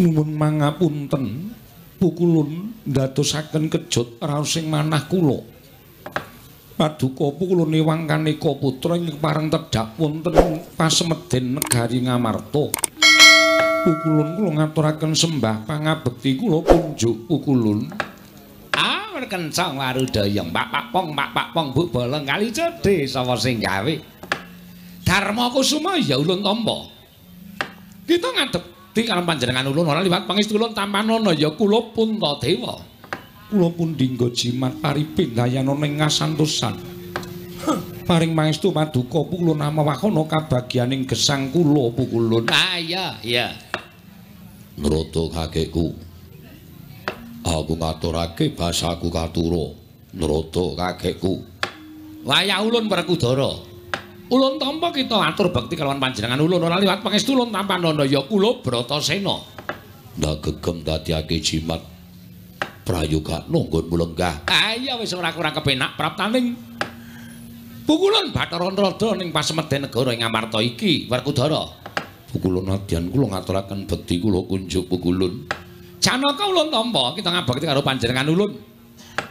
Nuwun mangapunten. Pukulun ndadosaken kejut raos sing manah kula. Paduka pukulun ewang kaneka putra ing pareng tedhak wonten pasemeden negari Ngamarta. Pukulun kula ngaturaken sembah pangabekti kula kunjuk pukulun. Ah, kencang warudaya, Pak Pak Pong, Pak Pak Pong, Bu Bolong kali cedhe sapa sing gawe. Dharma Kusuma ya ulun tampa. Kita ngadep di kalem panjenengan ulun ora liwat pangestu ulun tampanana ya kula Puntadewa. Kula pun dinggo jimat paripin dayana ning ngasantosan. Paring pangestu paduka pukulun amawakana kabagyaning gesang kula pukulun. Ah iya, iya. Nrata kakekku. Aku ngaturake basaku katura. Nrata kakekku. Wayah ulun Werkudara. Ulun tampa kita atur bekti kalawan panjenengan ulun ora liwat pangestu ulun tampanana ya kula Bratasena. Ndak gegem dadiake jimat prayoga nunggun mulenggah. Ah iya wis ora kurang kepenak praptaning. Pukulun Bathara Nrada ning pasemeden negara ing Amarta iki Werkudara. Pukulun nadyan kula ngaturaken bekti kula kunjuk pukulun. Janaka ulun tampa kita ngabekti karo panjenengan ulun.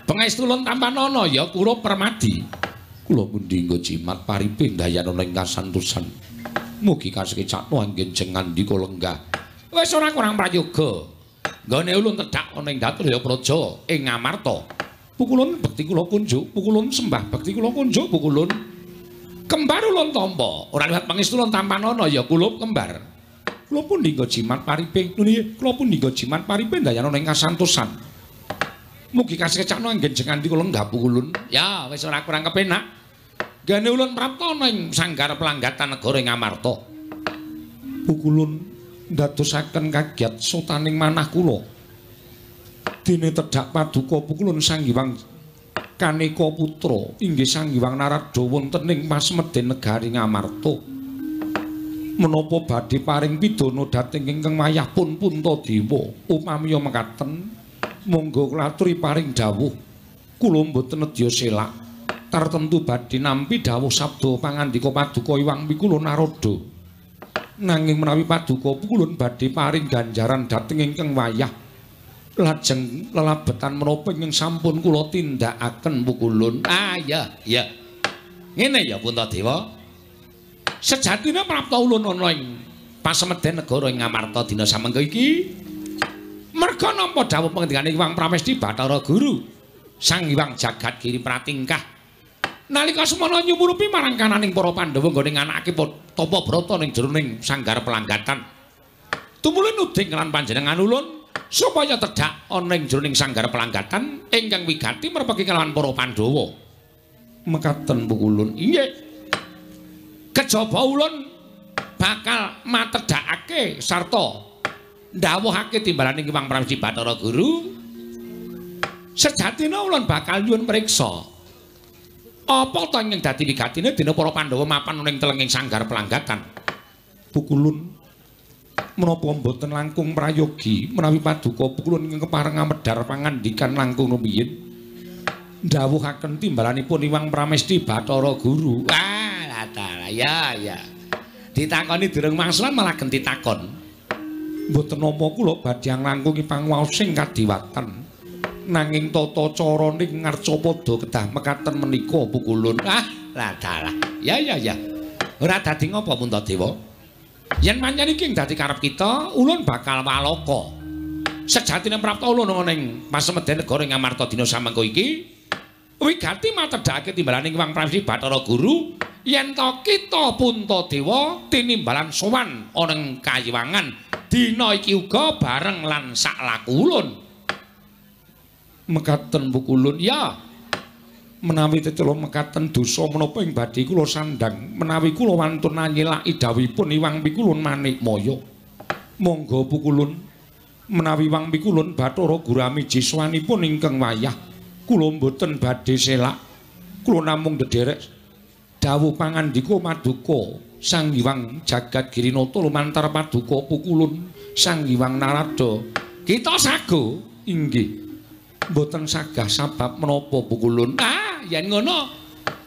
Pangestu ulun tampanana ya kula Permadi. Kula pundi nggo jimat paripin dayana ning kasantosan. Mugi kasekecakno anggen jengan dika lenggah. Wis ora kurang prayoga. Nggone ulun tedhak ana ing Datraya Praja ing Ngamarta. Pukulun bekti kula kunjuk, pukulun sembah bekti kula kunjuk, pukulun. Kembar ulun tampa, ora liwat pangestu ulun tampanana ya kula kembar. Kula pun dinggo jimat pariping, nuni kula pun dinggo jimat pariping dayana ning kasantosan. Mugi kasekecakno anggen jengan dika lenggah pukulun. Ya, wis ora kurang kepenak. Gane ulun prapta ing sanggar pelanggatan negara ing Ngamarta. Pukulun ndadosaken kagiat sotaning manah kula. Dene tedhak paduka pukulun Sang Hyang Kaneka Putra inggih Sang Hyang Narada wonten ing Pasmeden negari Ngamarta. Menapa badhe paring pidana dhateng ingkang wayah pun Puntadewa upamiya mekaten monggo kula aturi paring dawuh kula mboten nedya selak tartemtu badhe nampi dawuh sabda pangandika paduka Hyang Mikula Narada. nanging menawi paduka pukulun badhe paring ganjaran dhateng ingkang wayah lajeng lelabetan menapa ingkang sampun kula tindakaken pukulun Ah iya, iya. Ngene ya Puntadewa. Sejatine prapta ulun ana ing pasemeden negara ing Ngamarta dina samengko iki merga nampa dawuh pangendikane Hyang Pramesti Bathara Guru Sang Hyang Jagat Giri Pratingkah nalika semana nyumurupi marang kananing para Pandhawa nggone nganakake tapa brata ning jeroning sanggar pelanggatan. Tumulun uding lan panjenengan ulun supaya tedhak ana ing jeroning sanggar pelanggatan ingkang wigati merpeki kalawan para Pandhawa. mekaten pukulun Inggih. Kejaba ulun bakal matedhakake sarta ndawuhake timbalaning Hyang Pramesti Bathara Guru. Sejatine ulun bakal nyuwun priksa apa ta ingkang dadi wigatine dina para Pandhawa mapan ning telenging sanggar pelanggatan. pukulun menapa mboten langkung prayogi menawi paduka pukulun ingkang kepareng amedhar pangandikan langkung rumiyin ndawuhaken timbalanipun Hyang Pramesti Bathara Guru Wah, latala ya ya. Ditakoni durung mangsulan malah genti takon. Mboten napa kula badhe nglangkungi pangwaosing kadiwatan nanging tata cara ning ngarcapada kedah mekaten menika pukulun Ah, latala. Ya ya ya. Ora dadi ngopo Puntadewa? Yen pancen iki dadi karep kita, ulun bakal waloka. Sejatine prapta ulun ana ing pasemeden negara ing Amarta dina samengko iki, wigati matedhake timbalaning Hyang Pramesti Bathara Guru. Yen to kita Puntadewa tinimbalan sowan ana ing kayiwangan. Dina iki uga bareng lan sak laku ulun. mekaten pukulun ya menawi tetelo mekaten dosa menapa ing badhe kula sandang menawi kula wantun nyelaki dawuhipun Hyang Pikulun Manikmaya monggo pukulun menawi Hyang Pikulun Bathara Gurami jiswanipun ingkang wayah kula mboten badhe selak. Kula namung ndederek. Dawuh pangandika maduka Sang Hyang Jagat Girinata lumantar paduka pukulun Sang Hyang Narada. Kita sago inggih. Mboten sagah sabab menapa pukulun? Ah, yen ngono.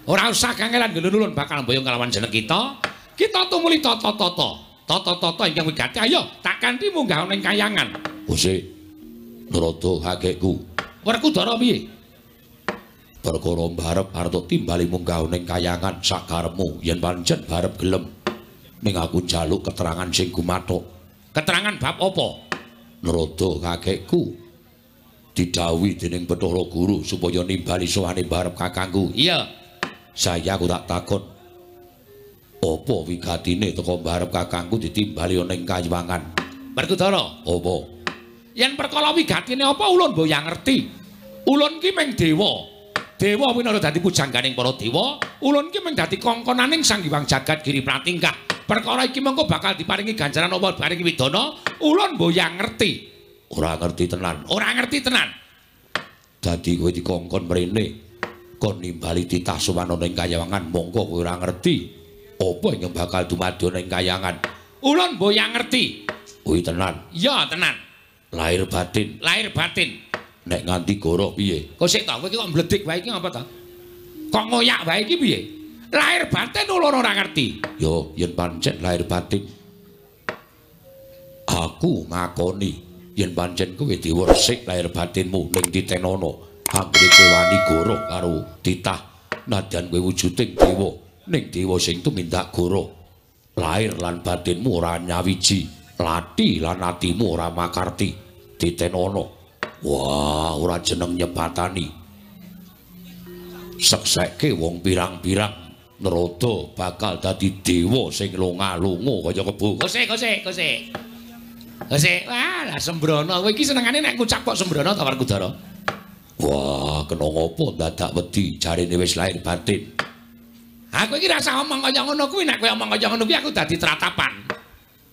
Ora usah kangelan ulun bakal mboyong kalawan jeneng kita. Kita tumuli tata-tata. tata-tata ingkang wigati. Ayo tak kanthi munggah ning kayangan. Gusti Narada kakekku Werkudara piye perkara barep arep timbali munggah ning kayangan sakaremu yen pancen barep gelem ning aku njaluk keterangan sing gumathok. Keterangan bab apa? Narada kakekku didhawuhi dening Bathara Guru supaya nimbali sowane barep kakangku. Iya saya aku tak takon. Apa wigatine teko barep kakangku ditimbali ning kayiwangan Werkudara apa? Yen perkara wigatine apa ulun mboyang ngerti. Ulun ki meng dewa dewa winara dadi pujangganing para dewa. Ulun ki meng dadi kongkonaning Sang Hyang Jagat Giri Pratingkah. Perkara iki mengko bakal diparingi ganjaran apa paringi widana. Ulun mboyang ngerti. Ora ngerti tenan. Ora ngerti tenan. Dadi kowe dikongkon mrene kon nimbali titah sowan ning kayangan mongko kowe ora ngerti. Apa yang bakal dumadi ning kayangan? Ulun mboyang ngerti. Kuwi tenan. Ya tenan. Lahir batin. Lahir batin nek nganti goroh piye? Kok sik to kowe iki kok mbledik wae iki ngapa to kok ngoyak wae iki piye? Lahir batin ulun ora ngerti. Yo yen pancen lahir batin. Aku ngakoni yen pancen kowe dewa resik lahir batinmu ning titenono anggere kowe wani goroh karo titah. Nadyan kowe wujuding dewa ning dewa sing tumindak goroh lahir lan batinmu ora nyawiji lati lan atimu ora makarti. Titenono wah ora jeneng nyebatani seksekke wong pirang-pirang Narada bakal dadi dewa sing lunga-lunga kaya kebu. Kose, kose, kose. Kose, wah, lah sembrono. Kowe iki senengane nek ngucap kok sembrono ta Werkudara? Wah, kena ngopo dadak wedi jarine wis lahir batin. Aku iki rasa omong kaya ngono kuwi nek kowe omong kaya ngono kuwi aku dadi tratapan.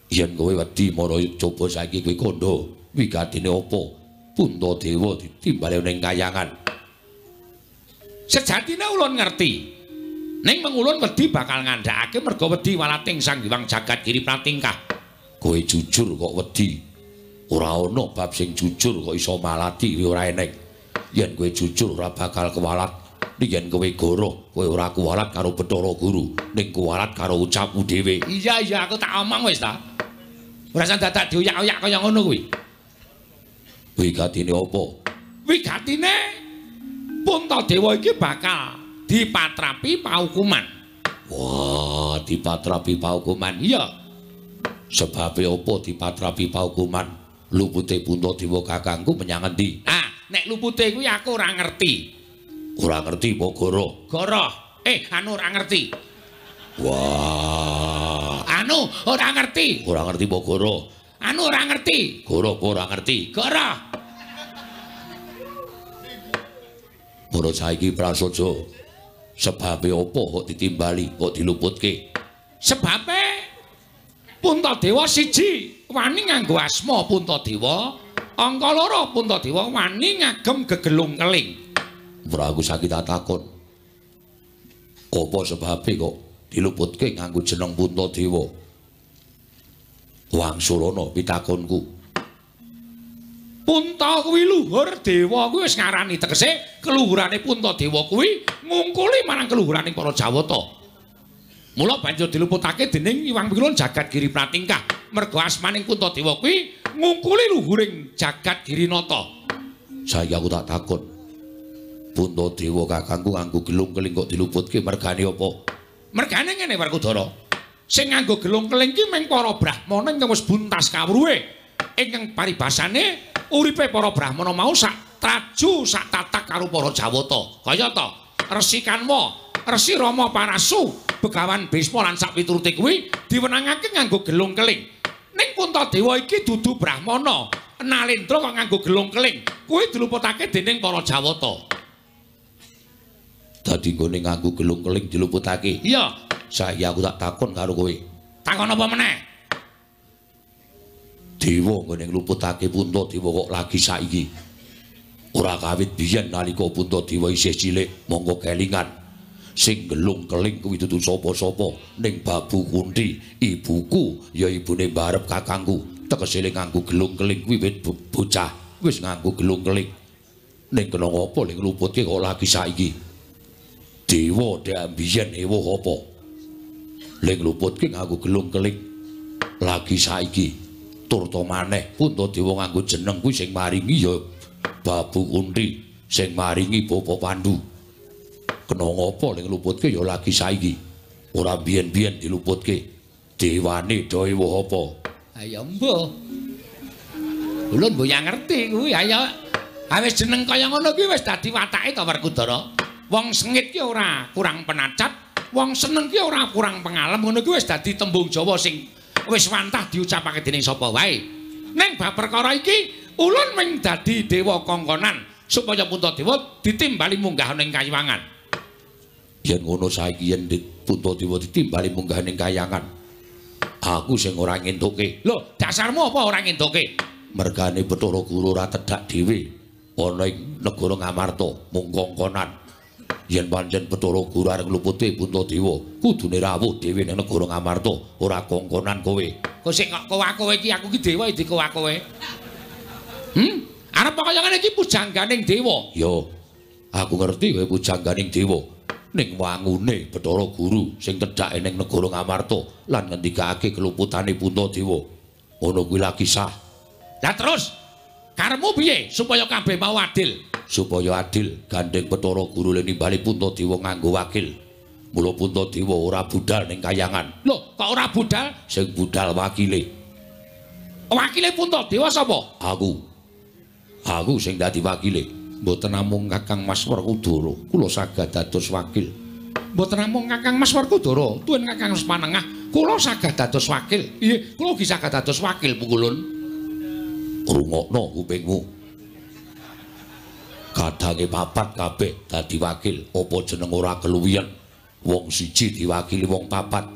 Yen kowe wedi mara coba saiki kowe kandha wigatine apa? Punta dewa ditimbali ning kayangan. Sejatine ulun ngerti. Ning mengulun wedi bakal ngandhakake merga wedi walating Sang Hyang Jagat Giri Pratingkah. Kowe jujur kok wedi. Ora ana bab sing jujur kok iso malati ora eneng. Yen kowe jujur ora bakal kewalat. Yen kowe goroh, kowe ora kuwalat karo Bathara Guru, ning kuwalat karo ucapmu dhewe. Iya iya aku tak omong wis ta. Ora dadak dioyak-oyak kaya ngono kuwi. Wigatine apa? Wigatine Puntadewa iki bakal dipatrapi paukuman. Wah, dipatrapi paukuman. Iya. Sebabe apa dipatrapi paukuman? Lupute Puntadewa kakangku menyang endi? Ah, nek lupute kuwi aku ora ngerti. Ora ngerti apa goro? Goroh. Eh, anu ora ngerti. Wah, Anu ora ngerti. ora ngerti apa goro? Anu ora ngerti. Goro ora ngerti? Goroh. Menurut saiki prasaja sebabe apa kok ditimbali, kok diluputke? Sebabe Puntadewa siji wani nganggo asma Puntadewa, angka loro Puntadewa wani ngagem gegelung keling. Ora aku sakit tak takon. Apa sebabe kok diluputke nganggo jeneng Puntadewa? Wangsulana pitakonku. Punta kuwi luhur dewa kuwi wis ngarani tegese keluhurane Puntadewa kuwi ngungkuli marang keluhuraning para Jawata. Mula banjur diluputake dening Iwang Pilun Jagat Giri Pratingkah. Merga asmaning Puntadewa kuwi ngungkuli luhuring Jagat Girinata. Saya aku tak takon. Puntadewa kakangku nganggo gelung keling kok diluputke mergane apa? Mergane ngene Werkudara. Sing nganggo gelung keling ki meng para brahmana ingkang wis buntas kawruhe. Ingkang paribasane uripe para brahmana mau sak traju sak tatak karo para Jawata. Kaya ta Resi Kanwa, Resi Rama Parasu, Begawan Bisma lan sak piturute kuwi diwenangake nganggo gelung keling. Ning Puntadewa iki dudu brahmana. Nalendra kok nganggo gelung keling. Kuwi diluputake dening para Jawata. Dadi nggone nganggo gelung keling diluputake. Iya, Saya aku tak takon karo kowe. takon apa meneh? Dewa nggone ngluputake Puntadewa kok lagi saiki. Ora kawit biyen nalika Puntadewa isih cilik, monggo kelingan. Sing gelung keling kuwi dudu sapa-sapa ning Babu Kunti, ibuku ya ibune Barep kakangku. Tegese le nganggo gelung keling kuwi wit bo- bocah wis nganggo gelung keling. Ning kena ngopo ning ngluputke kok lagi saiki? Dewa dek biyen ewuh apa? Ling ngluputke nganggo gelung keling. lagi saiki turta maneh Puntadewa nganggo jeneng kuwi sing maringi ya Babu Kunti sing maringi Bapa Pandu. Kena ngapa ning luputke ya lagi saiki? Ora biyen-biyen diluputke dewane dawa apa? Ayo mbuh ulun ya ngerti kuwi. Ayo. Awis jeneng kaya ngono kuwi wis dadi watake to Werkudara. Wong sengit ki ora kurang penacat wong seneng ki ora kurang pengalem ngono kuwi wis dadi tembung Jawa sing wis wantah diucapake dening sapa wae. Ning bab perkara iki ulun ming dadi dewa kongkonan supaya Puntadewa ditimbali munggah ning kayiwangan yen ngono saiki yen Puntadewa ditimbali munggah ning kayangan. Aku sing ora ngentuke lho dasarmu apa ora ngentuke mergane Bathara Guru ora tedhak dhewe. Ana ing negara Ngamarta mung kongkonan yen pancen Bathara Guru arep ngluputi Puntadewa kudune rawuh dhewe ning negara Ngamarta ora kongkonan kowe. Kok sik kok kowe iki? Aku ki dewa iki kowe kowe. Hm arep kaya ngene iki pujangganing dewa. Yo aku ngerti kowe pujangganing dewa. Ning wangune Bathara Guru sing tedhake ning negara Ngamarta lan ngendikake keluputane Puntadewa ngono kuwi lagi sah. Lah terus karemu piye supaya kabeh mau adil supaya adil gandeng Bathara Guru lan nimbali Puntadewa nganggo wakil. Mula Puntadewa ora budal ning kayangan. Lho kok ora budal? Sing budal wakile. Wakile Puntadewa sapa? Aku. Aku sing dadi wakile. Mboten namung Kakang Mas Werkudara. Kula saged dados wakil. Mboten namung Kakang Mas Werkudara. Tuwin Kakang Mas Panengah kula saged dados wakil. Iya kula ugi saged dados wakil pukulun. Rungokno kupingmu kadange papat kabeh dadi wakil. Apa jeneng ora keluwihan wong siji diwakili wong papat.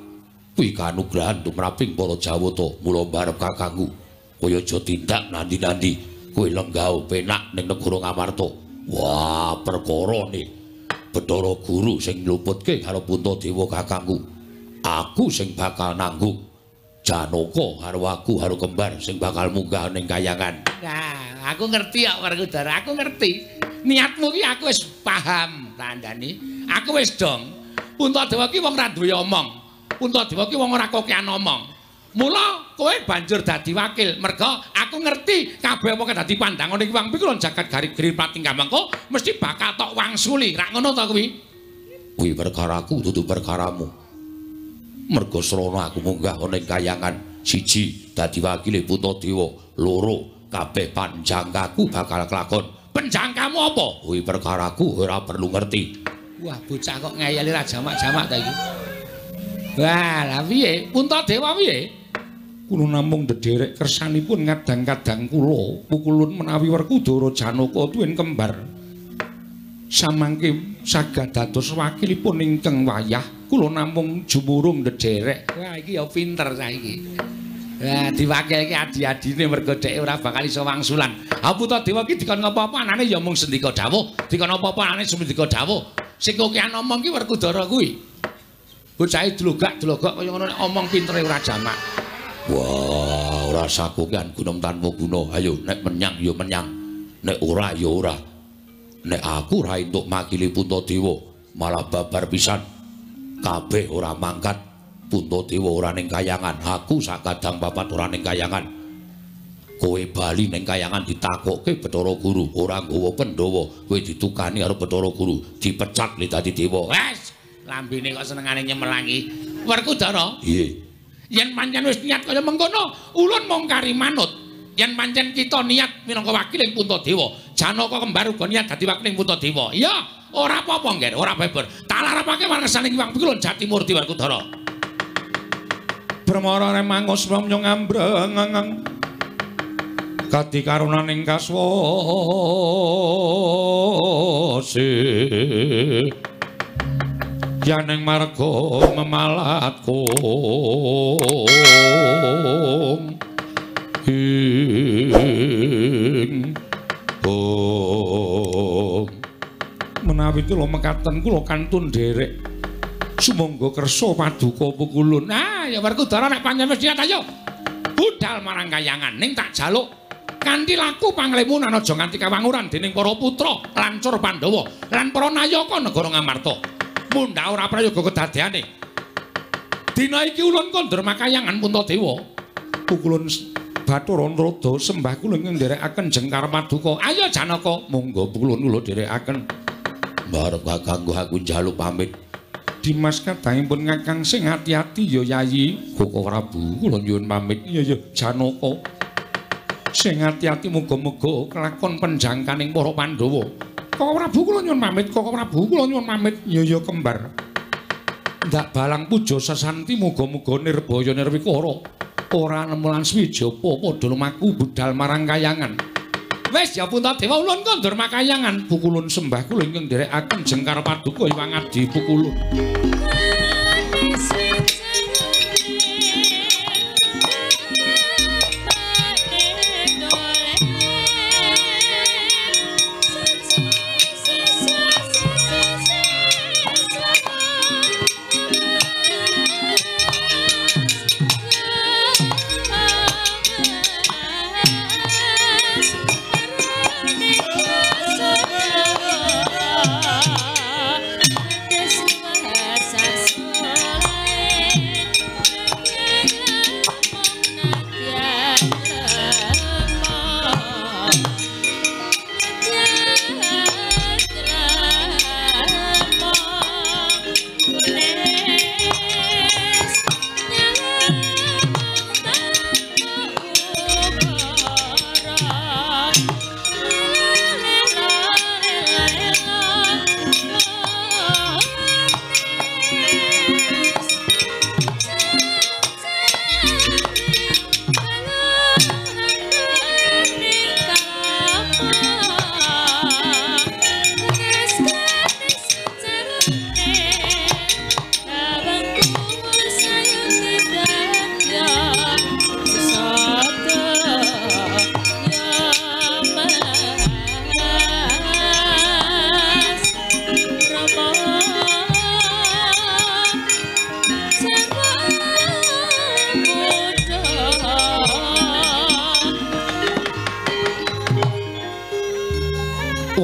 Kuwi kanugrahan tumraping para Jawata mula barep kakangku. Kaya aja tindak nandi-nandi. Kowe lenggah penak ning negara Ngamarta. Wah perkara ne. Bathara Guru sing ngluputke karo Puntadewa kakangku. Aku sing bakal nanggung. Janaka karo aku karo kembar sing bakal munggah ning kayangan. Nah aku ngerti kok Werkudara aku ngerti. Niatmu ki aku wis paham tandani aku wis dong. Puntadewa ki wong ra duwe omong. Puntadewa ki wong ora kokean omong. Mula kowe banjur dadi wakil. Merga aku ngerti kabeh apa dadi pandangan iki wong. Pikir jagat garip-garip pating kamangka mesti bakal tok wangsuli. Ra ngono to kuwi? Kuwi perkaraku dudu perkaramu. Merga srana aku munggah ana ing kayangan siji dadi wakile Puntadewa loro kabeh panjangkaku bakal kelakon. Penjangkamu apa? Kuwi perkaraku ora perlu ngerti. Wah bocah kok ngayali ra jamak-jamak ta iki? Wah lah piye? Puntadewa piye? Kula namung ndederek kersanipun ngadang-kadang kula pukulun menawi Werkudara Janaka tuwin kembar. Samangke saged dados wakilipun ingkang wayah kula namung jumurung ndederek. Wah iki ya pinter saiki Wah, diwakilke adi-adine mergo dhek ora bakal iso wangsulan. Aputa Dewa ki dikon ngapa-apa anane ya mung sendika dawuh, dikon apa-apa anane sendika dawuh. Sing kok kian omong ki Werkudara kuwi. Bocahe dlogak-dlogak kaya ngono omong pintere ora jamak. wah ora sakokan gunem tanpa guna ayo nek menyang ya menyang nek ora ya ora nek aku ra entuk makili Puntadewa malah babar pisan kabeh ora mangkat Puntadewa ora ning kayangan aku sakadang papat ora ning kayangan kowe bali ning kayangan ditakokke Bathara Guru ora nggawa Pandhawa kowe ditukani karo Bathara Guru dipecat li dadi dewa Wes, lambene kok senengane nyemelangi. Werkudara, iye yen pancen wis niat kaya mengkono, ulun mung kari manut. Yen pancen kita niat minangka wakiling Puntadewa, Janaka kembar uga niat dadi wakiling Puntadewa. Iya, ora apa-apa, Ngger, ora beber. Tak larapake warnasane Ki Wang Pikul Jatimurti Brahmara remangos pramya ngambrang kati karunaning kaswase yaning marga memalat kong ing kong menawi kula mekaten kula kantun derek sumangga kersa paduka pukulun Nah, ya Werkudara nek pancen wis niat ayo. Budal marang kayangan ning tak jaluk kanthi laku panglimun ana aja nganti kawanguran dening para putra lancur Pandhawa lan para nayaka negara Ngamarta. Mundhak ora prayoga kedadeane. Dina iki ulun kondur makayangan Puntadewa. pukulun Bathara Nrada sembah kula ingkang nderekaken jengkar paduka. Ayo Janaka, monggo pukulun kula nderekaken. Barep kakangku aku njaluk pamit. Dimas kadangipun ngakang sing ati-ati ya Yayi. Koko Prabu kula nyuwun pamit. Iya ya Janaka. Sing ati-ati muga-muga kelakon penjangkaning para Pandhawa. Koko Prabu kula nyuwun pamit, Koko Prabu kula nyuwun pamit. Iya ya kembar. Ndak balang puja sesanti muga-muga nirbaya nirwikara. ora nemulan swijapa padha lumaku budal marang kayangan. Wis ya Puntadewa ulun kondur makayangan pukulun sembah kula ingkang nderekaken jengkar paduka Iwang Adi pukulun.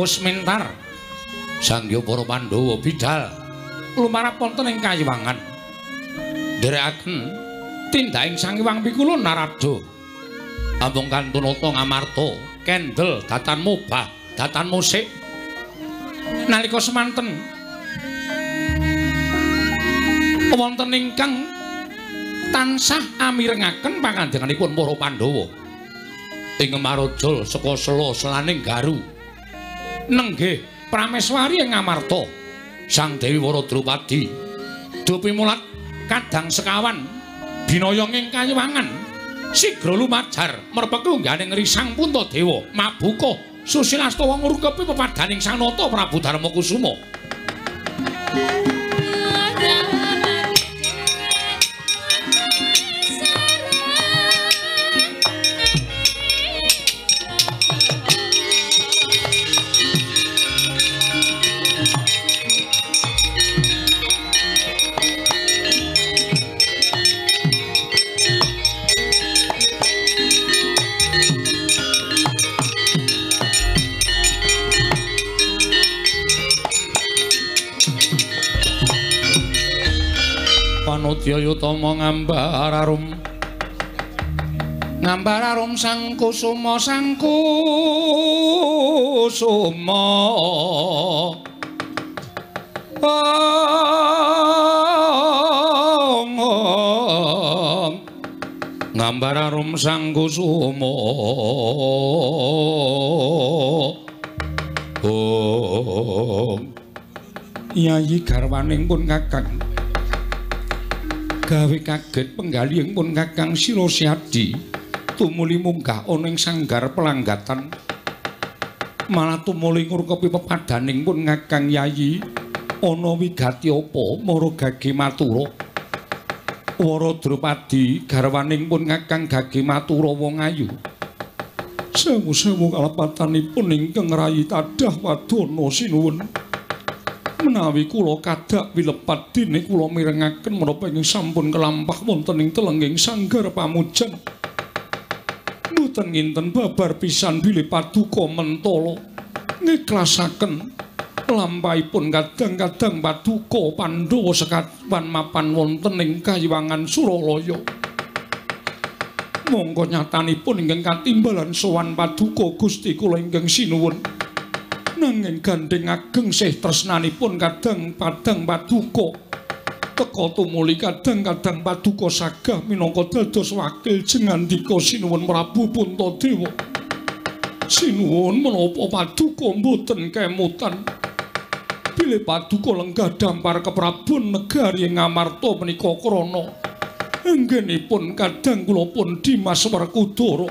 Usmintar Sangya para Pandhawa bidal lumarap wonten ing kayiwangan. Nderekaken tindaking Sang Hyang Pikulun Narada. Ampun kantunata ngamarta kendel datan mobah datan musik. Nalika semanten wonten ingkang tansah amirengaken pangandikanipun para Pandhawa ing Marajal saka sela selaning garu nenggih Prameswari ing Ngamarta Sang Dewi Wara Drupadi dupi kadang sekawan binaya ing kayiwangan sigra lumajar merpeku ngganing risang Puntadewa mabuka susilastawa ngrukepi pepadaning Sang Nata Prabu Darmakusuma Panudya yutama ngambar arum. Ngambar arum sang kusuma sang kusuma ngambar arum sang kusuma Yayi garwaning pun kakang gawe kaget penggalihing pun kakang Sirosiadi tumuli munggah ana ing sanggar pelanggatan. Malah tumuli ngrukepi pepadaning pun kakang Yayi ana wigati apa? Mara gage matura. Wara Drupadi garwaning pun kakang gage matura wong ayu. Sewu-sewu kalepatanipun ingkang rayi tadah wadana sinuwun menawi kula kadak wilepat dene kula mirengaken menapa ing sampun kelampah wonten ing telenging sanggar pamujan. Mboten nginten babar pisan bilih paduka mentala. Ngiklasaken lampahipun kadang-kadang paduka Pandhawa sekawan mapan wonten ing kayiwangan Suralaya. Monggo nyatanipun ingkang katimbalan sowan paduka Gusti kula ingkang sinuwun. Nanging gandeng ageng sih tresnanipun kadang padang paduka. Teka tumuli kadang-kadang paduka sagah minangka dados wakil jengandika sinuwun Prabu Puntadewa. Sinuwun menapa paduka mboten kemutan. Bilih paduka lenggah dampar keprabun negari Ngamarta menika krana Anggenipun kadang kula pun Dimas Werkudara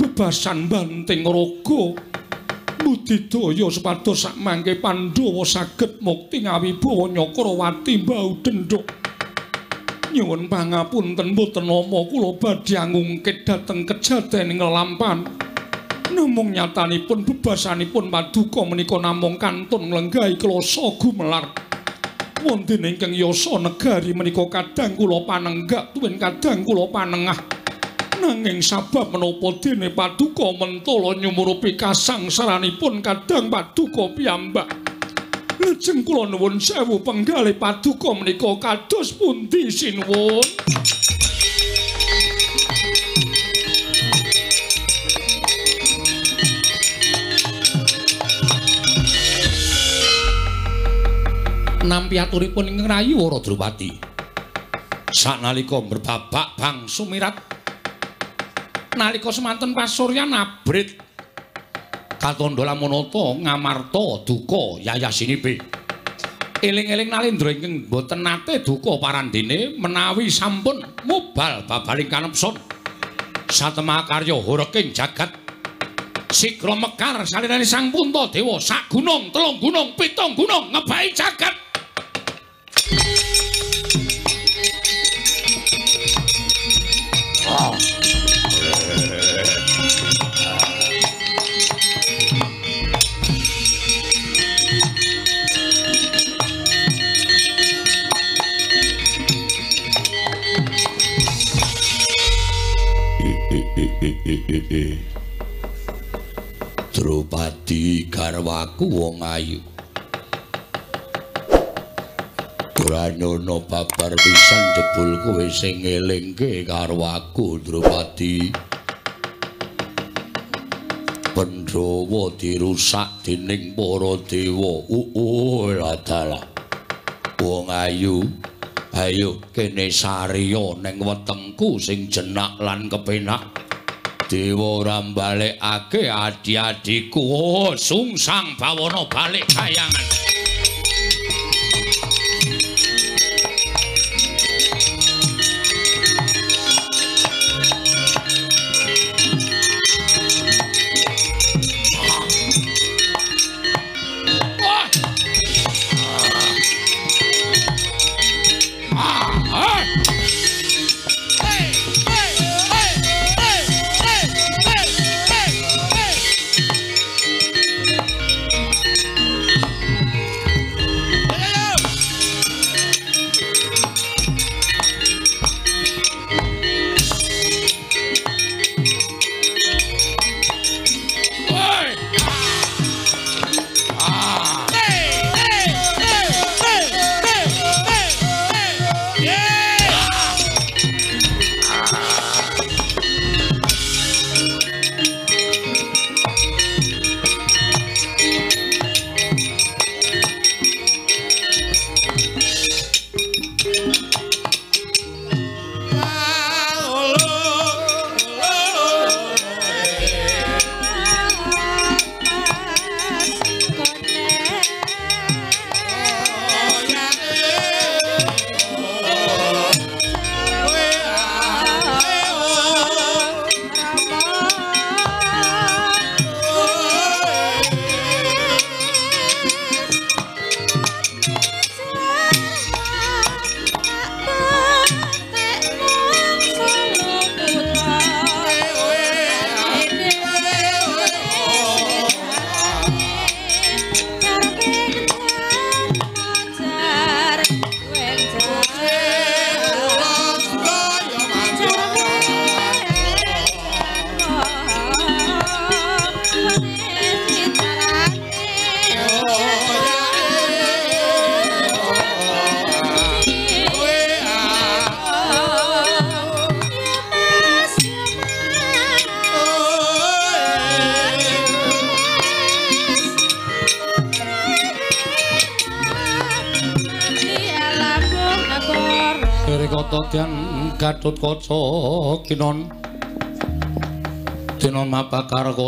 bebasan banting raga budidaya supados sak mangke Pandhawa saged mukti ngawibawa Nyakrawati mbau denduk nyuwun pangapunten mboten nama kula badhe ngungkit dhateng kejadening lelampan namung nyatanipun bebasanipun paduka menika namung kantun nglenggahi klasa gumelar. Wonten ingkang yasa negari menika kadang kula panenggak tuwin kadang kula panengah nanging sabab menapa dene paduka mentala nyumurupi kasangsaranipun kadang paduka piyambak lajeng kula nuwun sewu penggalih paduka menika kados pundi sinuwun nampi aturipun ing rayu. Sanalika berbabak bang sumirat nalika semanten pasuryan abrit katondo lamunata ngamarta duka yayasinipe. Eling-eling nalendra ingkang boten nate duka parandene menawi sampun mubal babaling kanepson. Satemah karya horeking jagat Sikra mekar salirane Sang Puntadewa sak gunung, telung gunung, pitung gunung ngebai jagat. Drupadi garwaku wong ayu Branono babar pisan jebul kowe sing ngelingke karo aku Drupadi. Pandhawa dirusak dening para dewa. Uh, wong ayu. Ayo kene sariya ning wetengku sing jenak lan kepenak. Dewa ora balekake adi-adiku. Oh, sungsang bawana balik kayangan.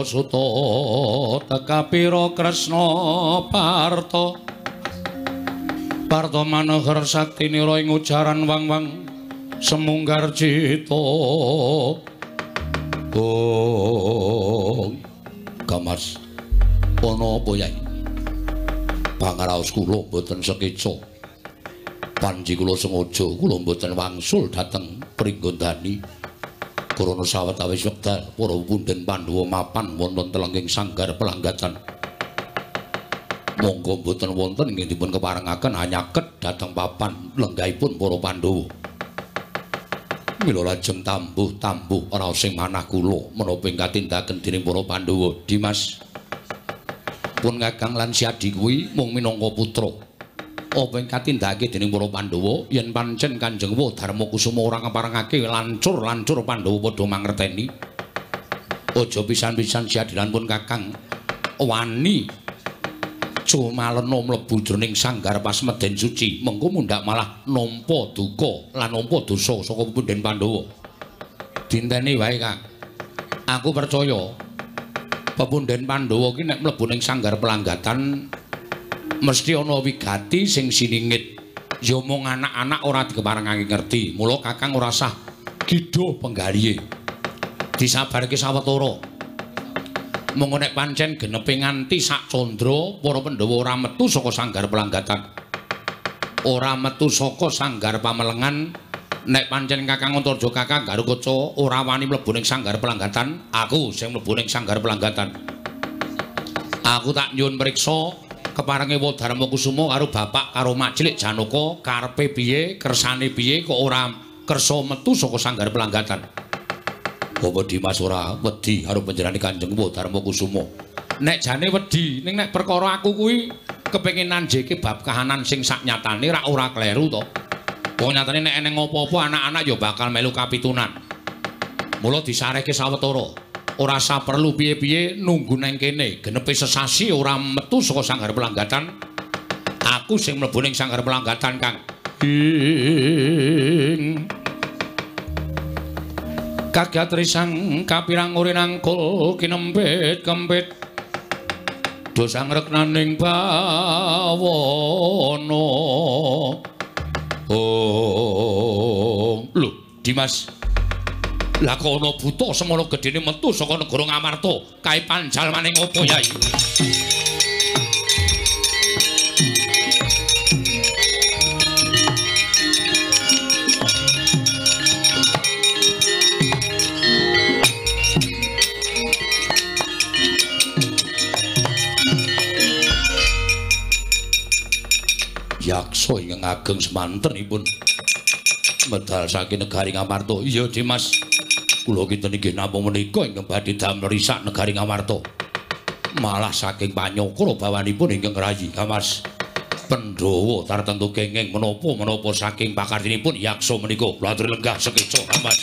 Suta Tekapira Kresna Parta Parta manahar sakti nira ing ujaran wang-wang semunggar cita Oh ana apa yai Pangaraos kula boten sekeca. Panji kula sengaja kula boten wangsul dhateng Pringgondani Krana sawetawis wekdal para punden Pandhawa mapan wonten telenging sanggar pelanggatan monggo mboten wonten inggih dipun keparengaken anyaket dhateng papan lenggahipun para Pandhawa. Mila lajeng tambuh-tambuh ora sing manah kula menapa ing katindaken dening para Pandhawa. Dimas pun Kakang lan Siadi kuwi mung minangka putra. Apa ing katindakake dening para Pandhawa yen pancen Kanjeng Wa Darma Kusuma ora keparengake lancur-lancur Pandhawa padha mangerteni. Aja pisan-pisan Siadi lan pun Kakang wani Cumalena mlebu jroning sanggar pas meden suci, mengko mundhak malah nampa duka lan nampa dosa saka punden Pandhawa. Dinteni wae, Kang. Aku percaya pepunden Pandhawa ki nek mlebu ning sanggar pelanggatan mesti ana wigati sing siningit. Ya mung anak-anak ora dikeparengake ngerti. Mula Kakang ora sah kidho penggalihe. Disabarke sawetara. monggo nek pancen genepe nganti sak candra para Pandhawa ora metu saka sanggar pelanggatan. Ora metu saka sanggar pamelengan nek pancen Kakang Antarja Kakang Garukaca ora wani mlebu ning sanggar pelanggatan, aku sing mlebu ning sanggar pelanggatan. Aku tak nyuwun mriksa keparenge Wadarma Kusuma karo bapak karo mak cilik Janaka karepe piye, kersane piye kok ora kersa metu saka sanggar pelanggatan. Apa Dimas ora wedi karo panjenengane Kanjeng Darma Kusuma. Nek jane wedi, ning nek perkara aku kuwi kepengin nanjeke bab kahanan sing saknyatane ra ora kleru to. Wong nyatane nek eneng apa-apa anak-anak ya bakal melu kapitunan. Mula disareke sawetara. Ora sa perlu piye-piye nunggu nang kene. Genepe sesasi ora metu saka sanggar pelanggatan. Aku sing mlebu ning sanggar pelanggatan, Kang. Ing risang kapirang uri nangkul kinempit kempit dosang reknaning bawono oh lho Dimas lakono buta semono gedene metu saka negara Ngamarta. Kae panjal maning opo yai? Yaksa ingkang ageng semantenipun medal saking negari Ngamarta. Iya, Dimas. Kula kinten inggih napa menika ingkang badhe damel risak negari Ngamarta. Malah saking panyokra bawanipun ingkang rayi, Mas. Pandhawa tartentu kenging menapa-menapa saking pakardinipun yaksa menika. Kula aturi lenggah sekeca, Mas.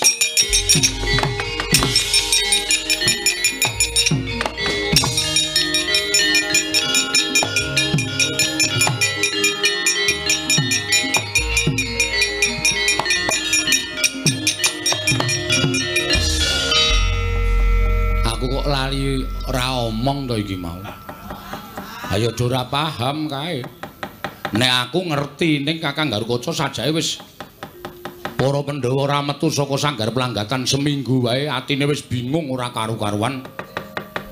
Ora omong to iki mau. Ayo ora paham kae. Nek aku ngerti ning Kakang Garukaca sajake wis para Pandhawa ora metu saka sanggar pelanggatan seminggu wae atine wis bingung ora karu-karuan.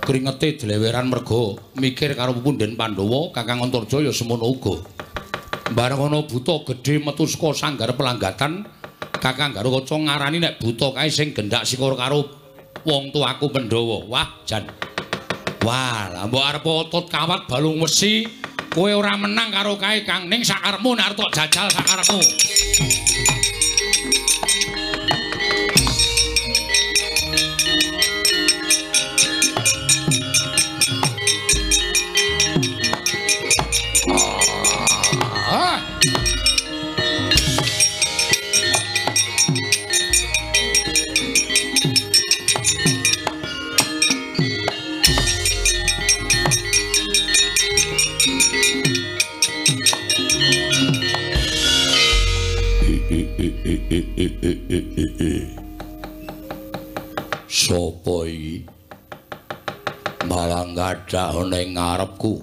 Kringete dleweran mergo mikir karo punden Pandhawa, Kakang Antarja ya semono uga. Bareng ana buta gedhe metu saka sanggar pelanggatan, Kakang Garukaca ngarani nek buta kae sing gendhak sikara karo wong tuaku Pandhawa. Wah, jan. Wah, mbok arep otot kawat balung wesi, kowe ora menang karo kae Kang ning sakarepmu nek arep jajal sakarepmu. Sopo iki? Malang gadah ning ngarepku.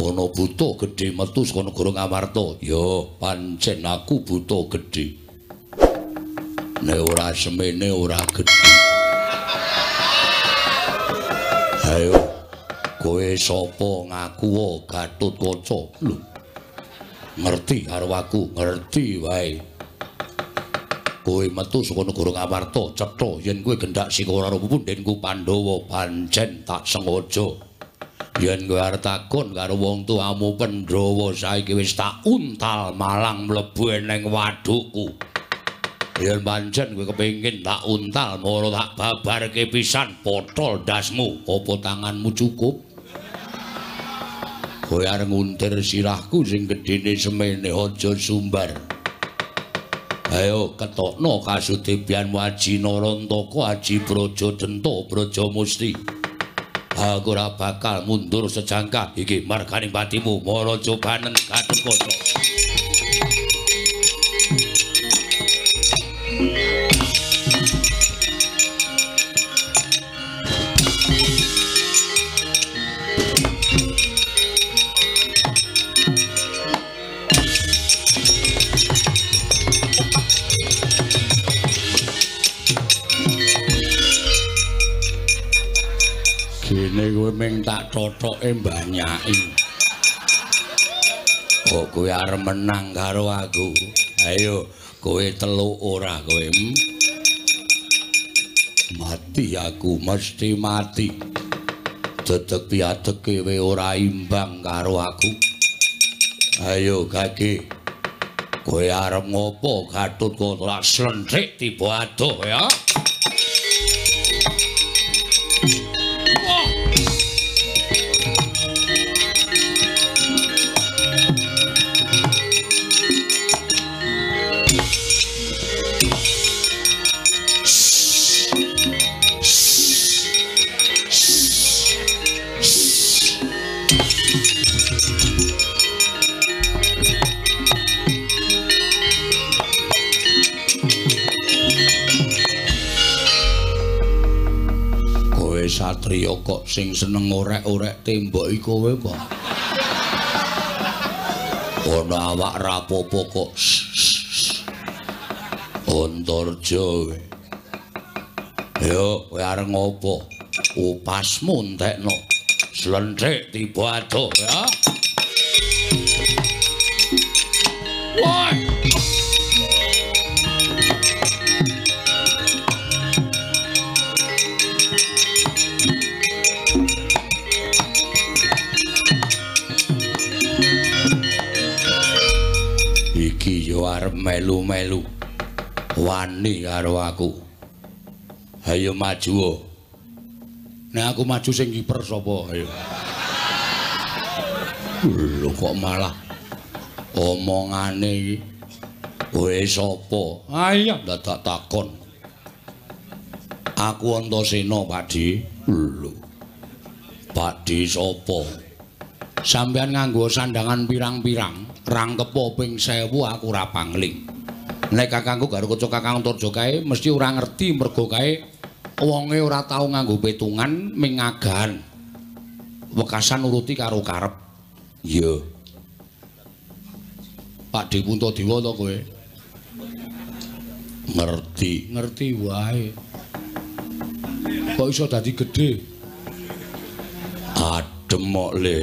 Ana buta gedhe metu saka negara Ngamarta. Ya, pancen aku buta gedhe. Nek ora semene ora gedhe. Ayo. Kowe sapa ngaku wae Gatotkaca? Lho. Ngerti karo aku, ngerti wae. Kowe metu saka negara Ngamarta cetha. Yen kowe gendak sikara karo pundhenku Pandhawa pancen tak sengaja. Yen kowe arep takon karo wong tuamu Pandhawa saiki wis tak untal malang mlebu ning wadukku. Yen pancen kowe kepengin tak untal moro tak babarke pisan potol dasmu apa tanganmu cukup? Kowe arep nguntir sirahku sing gedene semene aja sumbar Ayo ketokno kasudebian Waji Narantaka Aji Braja Denta Braja Musti. Aku ora bakal mundur sejangka iki marganing patimu Maraja Banen Gatotkaca. Ming tak cothoke mbanyaki. Oh, kowe arep menang karo aku. Ayo, kowe teluk ora kowe. Hmm? Mati aku mesti mati. Dedek piadeke kowe ora imbang karo aku. Ayo, Gage. Kowe arep ngopo Gatut kok lak slentrik tiba adoh ya. Sing seneng orek-orek tembok iki kowe kok. Ana awak rapopo kok. Kowe. Yo, kowe arep ngopo? Upasmu entekno. Slentrik tiba adoh ya. Wah! Melu-melu. Wani karo aku. Ayo maju. o. Nek aku maju sing kiper sapa? Ayo. Lho kok malah omongane iki. Kowe sapa? Ayo dadak takon. Aku Antasena, Pakdi. Lho. Pakdi sapa? Sampeyan nganggo sandangan pirang-pirang, rangkepo ping 1000 aku ora pangling. Nek kakangku karo kocok kakang Antarja kae mesti ora ngerti mergo kae wonge ora tau nganggo petungan ming ngagan. Wekasan nuruti karo karep. Iya. Pak Di Puntadewa to kowe? Ngerti, ngerti wae. Kok iso dadi gedhe? Adem kok le.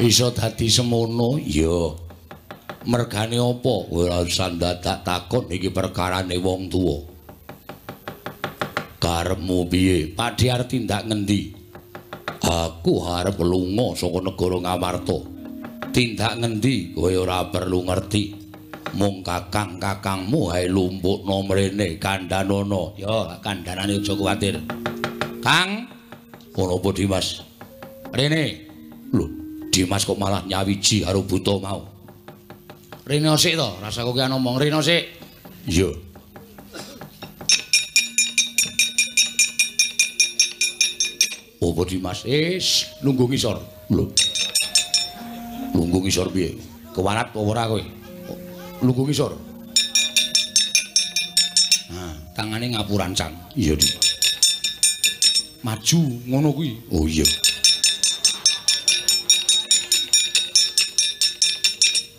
Iso dadi semono? Iya. Mergane apa? Ora usah dadak takon iki perkarane wong tuwa. Karepmu piye? Padhe arep tindak ngendi? Aku arep lunga saka negara Ngamarta. Tindak ngendi? Kowe ora perlu ngerti. Mung kakang-kakangmu ae lumpukno mrene kandhanono. Ya, kandhanane aja kuwatir. Kang, ngono apa Dimas? Rene. Lho, Dimas kok malah nyawiji karo buta mau. Rene sik to, rasa kok ki ngomong Rene sik. Iya. Apa Dimas? Is, lungguh ngisor. Lho. Lungguh ngisor piye? Kewarat apa ora kowe? Lungguh ngisor. Nah, tangane ngapurancang. Iya, Dik. Maju ngono kuwi. Oh iya.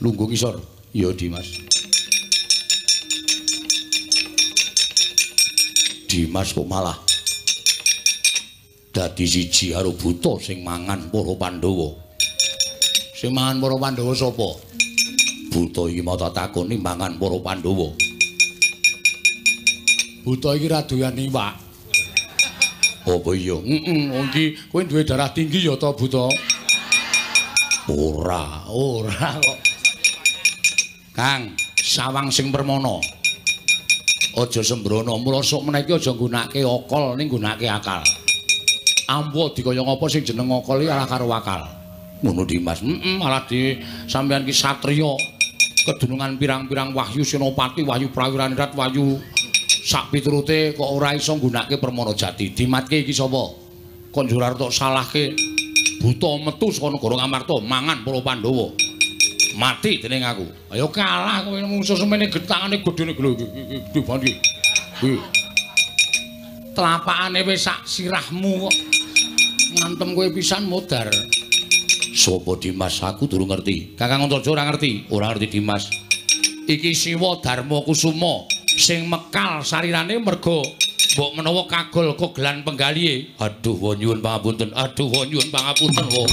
Lungguh ngisor. Iya, Dimas. Dimas kok malah dadi siji karo buta sing mangan para Pandhawa. Sing mangan para Pandhawa sapa? Buta iki mau tak takoni mangan para Pandhawa. Buta iki ra doyan iwak. Apa iya? Heeh, iki kowe duwe darah tinggi ya ta buta? Ora. Ora kok. Kang, sawang sing permana. Aja sembrono, mula sok meneki aja nggunakake okol ning nggunakake akal. Ampo dikaya ngapa sing jeneng okol iki ala karo akal. Ngono Dimas. Heeh, malah di sampeyan ki satriya kedunungan pirang-pirang wahyu senopati, wahyu prawiranirat, wahyu sak piturute kok ora iso nggunakake permana jati. Dimatke iki sapa? Kok Jurarto salahke buta metu saka negara Ngamarta mangan para Pandhawa. Mati dening aku. Ayo kalah kowe mungsuh semene getangane gedene iki bandi. Kuwi. Telapakane wis sak sirahmu kok. Ngantem kowe pisan modar. Sopo Dimas aku durung ngerti. Kakang Antaja ora ngerti. Ora ngerti Dimas. Iki Siwa Darma Kusuma sing mekal sarirane merga mbok menawa kagol kogelan penggalihe. Aduh, nyuwun pangapunten. Aduh, nyuwun pangapunten. Wa.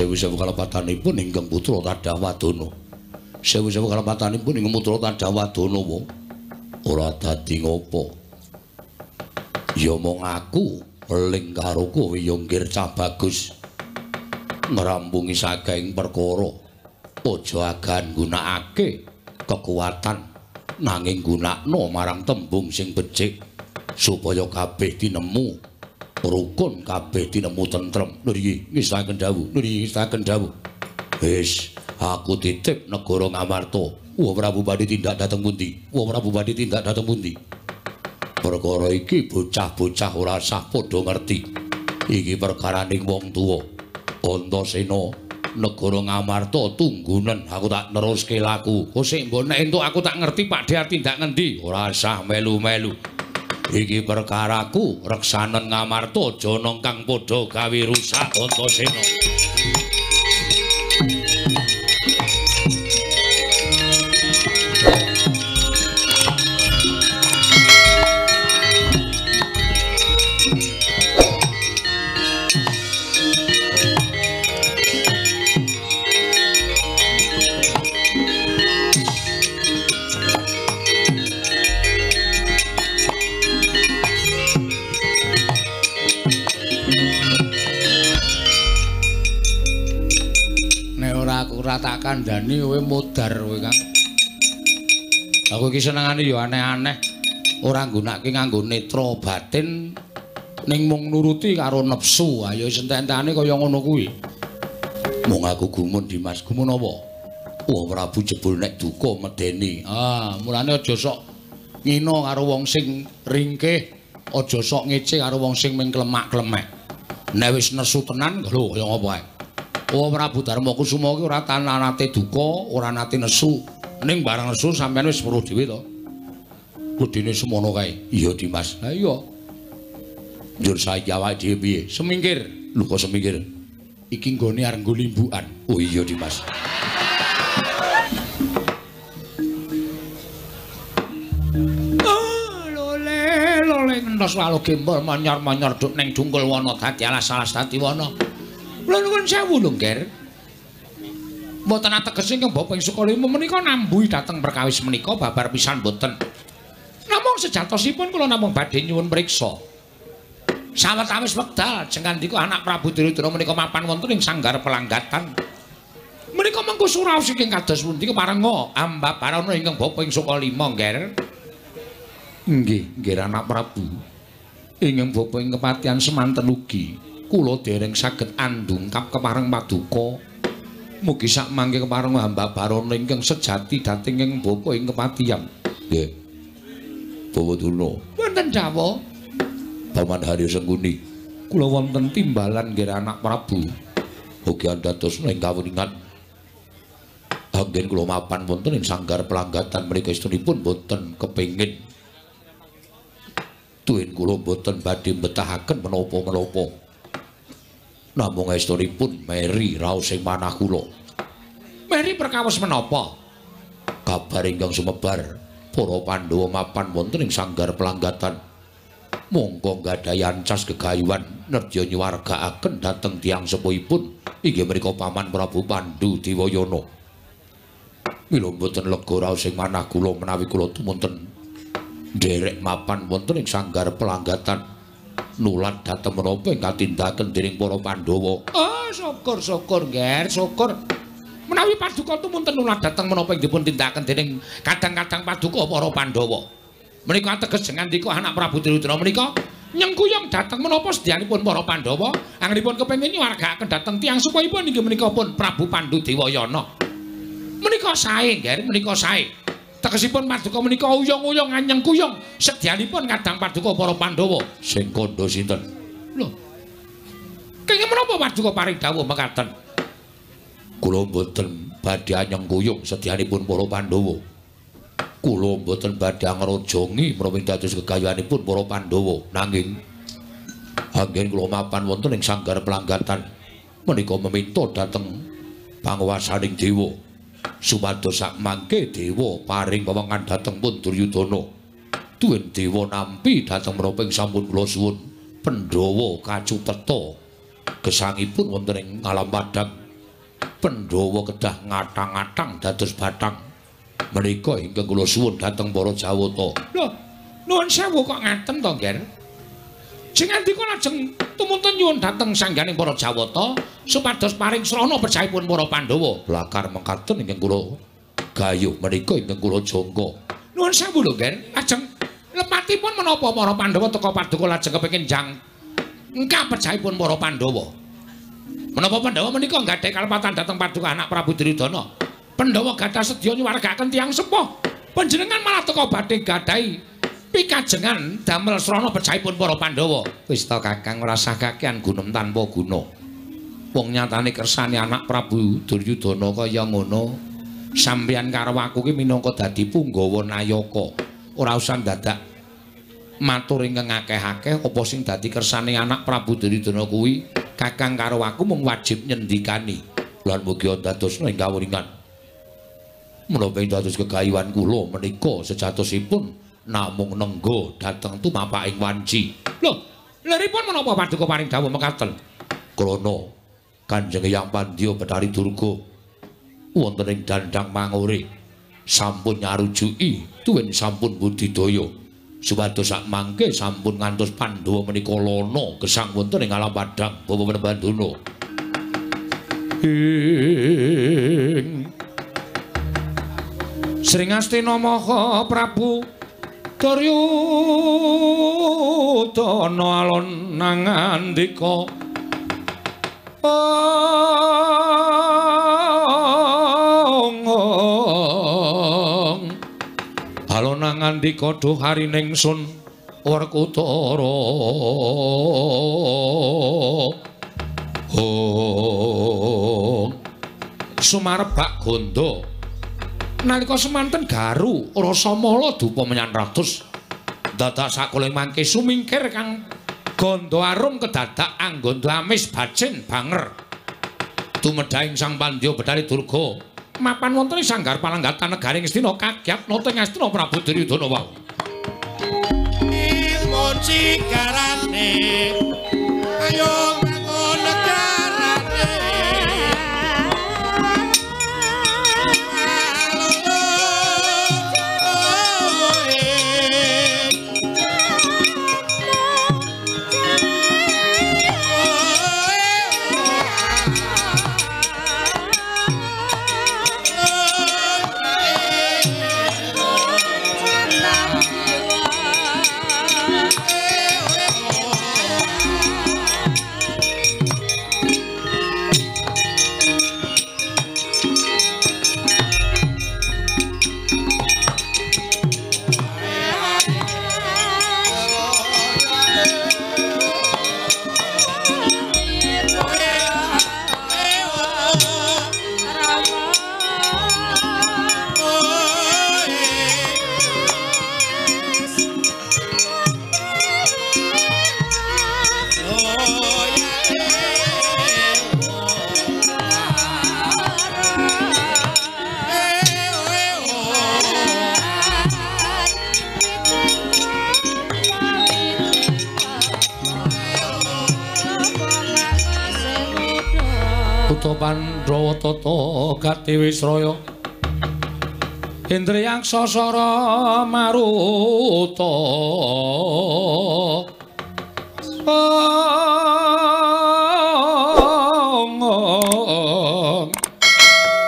Sewu-sewu kalepatanipun ingkang putra Tadhawadana. Sewu-sewu kalepatanipun ingkang putra Tadhawadana wa. Ora dadi ngopo. Ya mong aku eling karo kowe ya ngger cah bagus. Ngrampungi saking perkara. Aja agan gunakake kekuatan nanging gunakno marang tembung sing becik supaya kabeh tinemu rukun kabeh tinemu tentrem. Lho iki ngisahaken dawuh. Lho iki ngisahaken dawuh. Wis, aku titip negara Ngamarta. Wa Prabu badhe tindak dhateng pundi? Wa Prabu badhe tindak dhateng pundi? Perkara iki bocah-bocah ora sah padha ngerti. Iki perkaraning wong tuwa. Antasena negara Ngamarta tunggunen aku tak neruske laku. Kok sik mbok nek entuk aku tak ngerti Pak Dhear tindak ngendi? Ora sah melu-melu. Iki perkaraku reksanen Ngamarta jana kang padha gawe rusak Antasena. Kandhani kowe modar kowe Kang. Aku iki senengane ya aneh-aneh. Ora nggunakake nganggo netra batin ning mung nuruti karo nepsu. Ayo sentek-entekane kaya ngono kuwi. Mung aku gumun Dimas, gumun apa? Wah Prabu jebul nek duka medeni. Ah, mulane aja sok ngino karo wong sing ringkih, aja sok ngece karo wong sing ming klemak-klemek. Nek wis nesu tenan lho kaya ngopo ae. Oh Prabu Darma Kusuma iki ora tananate duka, ora nate nesu. Ning barang nesu sampeyan wis weruh dhewe to. Kudine semono kae. Iya Dimas. Ha iya, Njur saiki awake dhewe piye? semingkir. Lho kok semikir? Iki nggone arep nggo limbukan. Oh iya Dimas. Lole, lole ngentos walu gembol manyor-manyor duk ning dungkul wana dadi alas-alas dadi wana. Lha nuwun sewu lho, Nger. Mboten ateges ingkang Bapak ing Sukalima menika nambuhi dhateng perkawis menika babar pisan mboten. Namung sejatosipun kula namung badhe nyuwun priksa. Sawetawis wekdal jengkandika anak Prabu Dirodara menika mapan wonten ing sanggar pelanggatan. Menika mengko suraos ingkang kados pundi keparenga ambabarana ingkang Bapak ing Sukalima, Nger. Nggih, nggih anak Prabu. Ingkang bapa ing kepatihan semanten ugi. Kula dereng saged andungkap kepareng paduka. Mugi sak mangke kepareng hamba barana ingkang sejati dhateng ing bapa ing kepatihan. Nggih. Bawa Durna. Wonten dawuh Paman Hari Sengguni. kula wonten timbalan nggih anak Prabu. Ugi andados ing kawuningan. Anggen kula mapan wonten ing sanggar pelanggatan menika istunipun boten kepengin tuwin kula boten badhe betahaken menapa-menapa. Namung estunipun meri raos ing manah kula. Meri perkawis menapa? Kabar ingkang sumebar para Pandhawa mapan wonten ing sanggar pelanggatan. Monggo gadhahi ancas gegayuhan nerja nyuwargaaken dhateng tiyang sepuhipun inggih menika Paman Prabu Pandu Diwayana. Mila boten lega raos ing manah kula menawi kula tumunten nderek mapan wonten ing sanggar pelanggatan nulat dhateng menapa ingkang tindaken dening para Pandhawa. Oh, syukur-syukur, Ger, syukur. Menawi paduka tumunten nulat dhateng menapa ing dipun tindakaken dening kadang-kadang paduka para Pandhawa. Menika ateges ngandika anak Prabu Dirudra menika nyengkuyung dhateng menapa sedyanipun para Pandhawa anggenipun kepengin nyuwargakaken dhateng tiyang supayipun inggih menika pun Prabu Pandu Dewayana. Menika sae, Ger, menika sae. Tegesipun paduka menika uyung-uyung nyengkuyung sedyanipun kadang paduka para Pandhawa. Sing kandha sinten? Lho. Kenging menapa paduka paring dawuh mekaten? Kula mboten badhe nyengkuyung sedyanipun para Pandhawa. Kula mboten badhe ngrojongi menawi dados gegayuhanipun para Pandhawa, nanging anggen kula mapan wonten ing sanggar pelanggatan menika meminta dhateng panguwasaning dewa supados sak mangke dewa paring wewengan dhateng pun Duryudana. Duwen dewa nampi dhateng menapa ing sampun kula suwun Pandhawa kacupeta gesangipun wonten ing alam padang Pandhawa kedah ngatang-atang dados batang menika ingkang kula suwun dhateng para Jawata. Lho, nuwun sewu kok ngaten to, Ger? Sing andika lajeng tumuntun nyuwun dhateng sangganing para Jawata supados paring srana pejahipun para Pandhawa. Lakar mengkaten ingkang kula gayuh menika ingkang kula jangka. Nuwun sewu lho, Ger. Lajeng lepatipun menapa para Pandhawa teka paduka lajeng kepengin jang engka pejahipun para Pandhawa. Menapa Pandhawa menika nggadhahi kalepatan dhateng paduka anak Prabu Duryudana? Pandhawa gadah sedya nyuwargaken tiyang sepuh. Panjenengan malah teka badhe gadhahi pikajengan damel srana pejahipun para Pandhawa. Wis ta Kakang ora usah kakehan gunem tanpa guna. Wong nyatane kersane anak Prabu Duryudana kaya ngono. Sampeyan karo aku ki minangka dadi punggawa nayaka. Ora usah dadak matur ingkang akeh-akeh apa sing dadi kersane anak Prabu Duryudana kuwi. Kakang karo aku mung wajib nyendikani. Lan mugi dados ing kawuningan. Menapa ing dados gegayuhan kula menika sejatosipun namung nenggo dhateng tumapaking wanci. Lho, leripun menapa paduka paring dawuh mekaten? Krana Kanjeng Hyang Pandya Betari Durga wonten ing dandang mangure sampun nyarujuki tuwin sampun budidaya supados sak mangke sampun ngantos Pandhawa menika lono gesang wonten ing alam padang Bapa. Ing Sringastina Maha Prabu Duryudana alon nang andika Ong Alon nang andika duh harining sun Werkutara Oh Sumarebak Gondo nalika semanten garu rasa mala dupa menyang ratus. Dadak sakuling mangke sumingkir kang gondo arum kedadak anggondo amis bacin banger. Tumedhaing sang pandya bedari durga. Mapan wonten ing sanggar palanggatan negaring Astina kagyat nata Astina Prabu Duryudana wau. Ilmu cikarane. Ayo tata gati Wisraya Indriyang sasara maruta.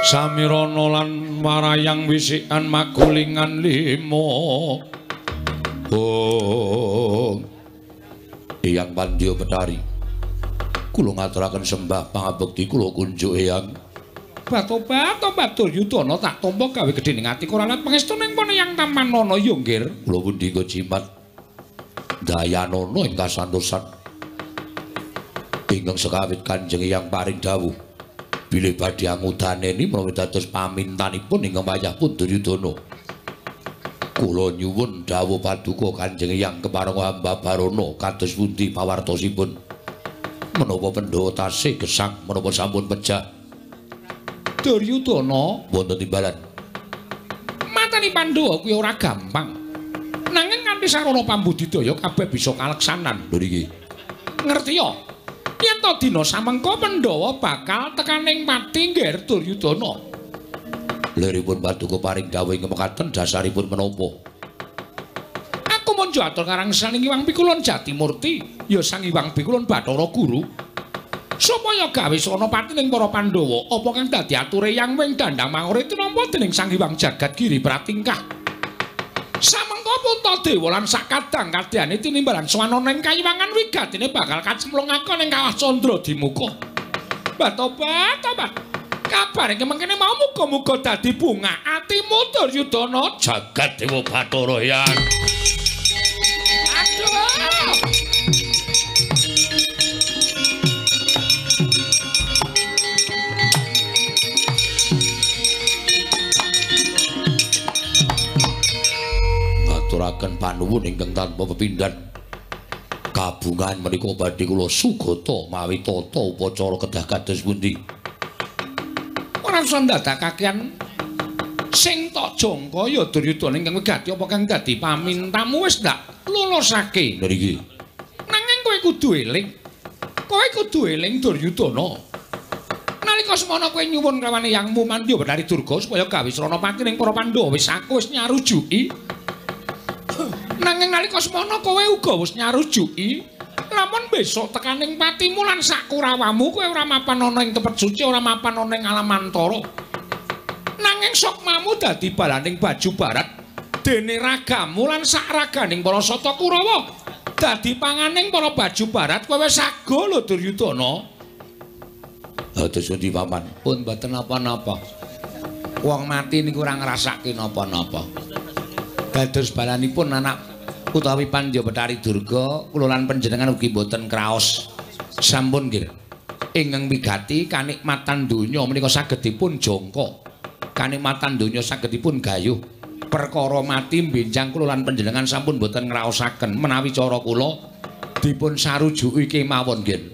Samirana lan marayang wisikan magulingan limo Oh Eyang Pandya Betari. Kula ngaturaken sembah pangabekti kula kunjuk Eyang Batobat obat Duryudana tak tampa gawe gedhe ning ati ora lan pangestu ning pone yang tamanana ya nggir. Kula pundi kok jimat Dayanana ing kasantosan. Ingkang sekawit Kanjeng Eyang paring dawuh. Bilih badhe angudaneni menawi dados pamintanipun ingkang wayahipun Duryudana kula nyuwun dawuh paduka Kanjeng Eyang kepareng hamba Barana kados pundi pawartosipun. Menapa Pandhawa tasih gesang menapa sampun pejah Duryudana wonten timbalan matani Pandhawa kuwi ora gampang. Nanging kanthi sarana pambudidaya kabeh bisa kaleksanan. lho niki Ngerti ya? Yen to dina samengko Pandhawa bakal tekaning pati nggir Duryudana. liripun paduka paring dawuh ing mekaten dasaripun menapa Aku mun jatur karang Sang Hyang Pikulun Jatimurti, ya Sang Hyang Pikulun Bathara Guru. Supaya gawe pati ning para Pandhawa, apa kang dadi ature yang wing dandang mangure tinampa dening Sang Hyang Jagadgiri Pratingkah. Samengko Puntadewa lan sakadang kadyane tinimbalan swanana ing kayiwangan wigatine bakal kacemplungake ning kawah Candra Dimuka. Batobat, tobat. Kabar iki mengkene mau muga-muga dadi bunga atimu Duryudana jagat dewa Bathara Hyang ngaturaken panuwun ingkang tanpa pepindhan. Kabungan menika badhe kula sugata mawi tata upacara kedah kados pundi? Ora usah ndadakaken. Sing tok jangka ya Duryudana ingkang wigati apa kang dadi pamintamu? Wis ndak lulusake niki nanging kowe kudu eling. Kowe kudu eling Duryudana. Nalika semana kowe nyuwun rawane yangmu Mandya Betari Durga supaya gawe srana pati ning para Pandhawa wis aku wis nyarujuki nanging nalika semana kowe uga wis nyarujuki. Lamun besok tekaning patimu lan sakurawamu kowe ora mapan ana ing tempat suci ora mapan ana ing alam antara nanging sokmamu dadi balaning baju barat dene ragamu lan sak raganing para sata kurawa. Dadi panganing para baju barat kowe wis sago lho Duryudana. Atus pundi paman? Pun mboten napa-napa. Wong mati niku ora ngrasake napa-napa. Dados balanipun anak utawi Pandya Betari Durga lan panjenengan ugi mboten kraos. Sampun nggih. Ingkang wigati kanikmatan donya menika saged dipun jangka kanikmatan saged dipun gayuh. Perkara mati benjang kula lan panjenengan sampun mboten ngraosaken. Menawi cara kula dipun sarujuki kemawon nggih.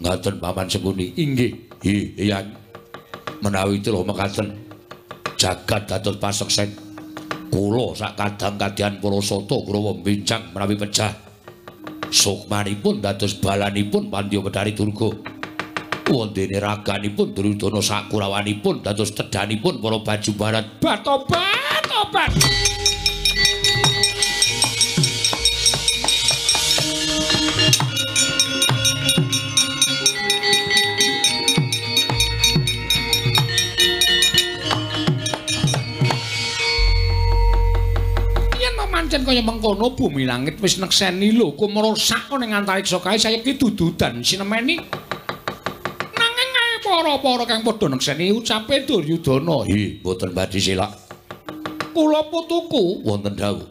Ngaten paman sepuni inggih. Hi eyang menawi telah mekaten. Jagat dados paseksen kula sak kadang kadyan para sata kurawa bincang menawi pecah. Sukmanipun dados balanipun Pandya Betari Durga. Wondene raganipun Duryudana sakurawanipun dados tedhanipun para baju barat. Batobat obat kaya mengkono bumi langit wis nekseni lho kumrusak ning antariksa kae sayekti dududan. Sinemeni? Nanging ae para-para kang padha nekseni ucape Duryudana. Hi boten badhe silak. Kula putuku. Wonten dawuh.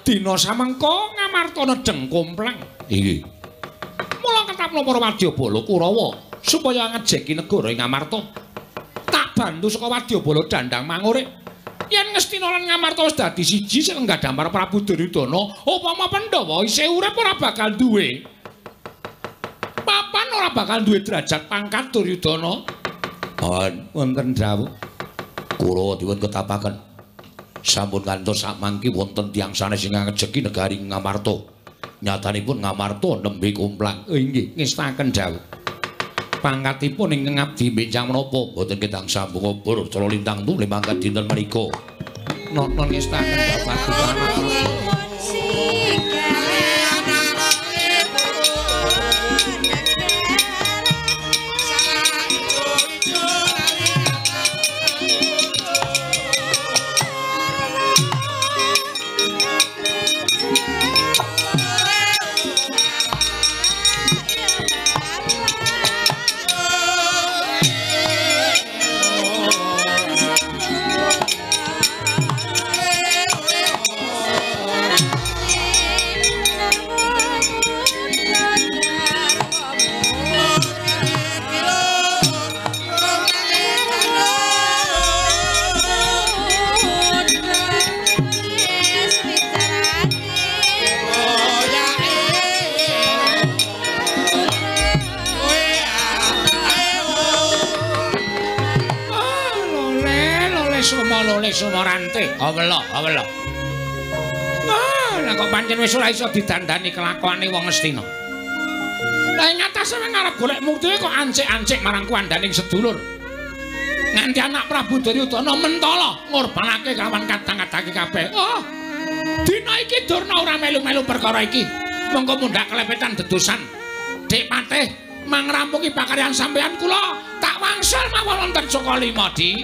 Dina samengko ngamarta nedeng komplang inggih mula ketapno para wadyabala Kurawa supaya ngejeki negara ing Ngamarta. Tak bantu saka wadyabala dandang mangure yen Ngastina lan Ngamarta wis dadi siji sing nggadhampar Prabu Duryudana upama Pandhawa isih urip ora bakal duwe. Papan ora bakal duwe derajat pangkat Duryudana? Awan wonten dawuh. Kurawa dipun ketapaken. Sampun kantos samangki wonten tiyang sanes ingkang ngejeki negari Ngamarta. Nyatanipun Ngamarta nembe kumplang. oh inggih. Ngestaken dawuh pangkatipun ingkang abdi benjang menapa? Boten kedang sambung obor cara lintang mangkat dinten menika. Nonton ngestaken bapak sumorante. Awela, awela. Ah, lah kok pancen wis ora iso didandani kelakuane wong Astina. Lah ing atase wing arep golek mukti kok ancik-ancik marang kuandaning sedulur. Nganti anak Prabu Duryudana mentala ngorbanake kawan kadang-kadang kabeh. Oh. Dina iki Durna ora melu-melu perkara iki. Monggo mundhak kelepetan dedosan. Dik Patih mangrampungi pakaryan sampeyan kula tak wangsul mawon wonten Saka Limadi.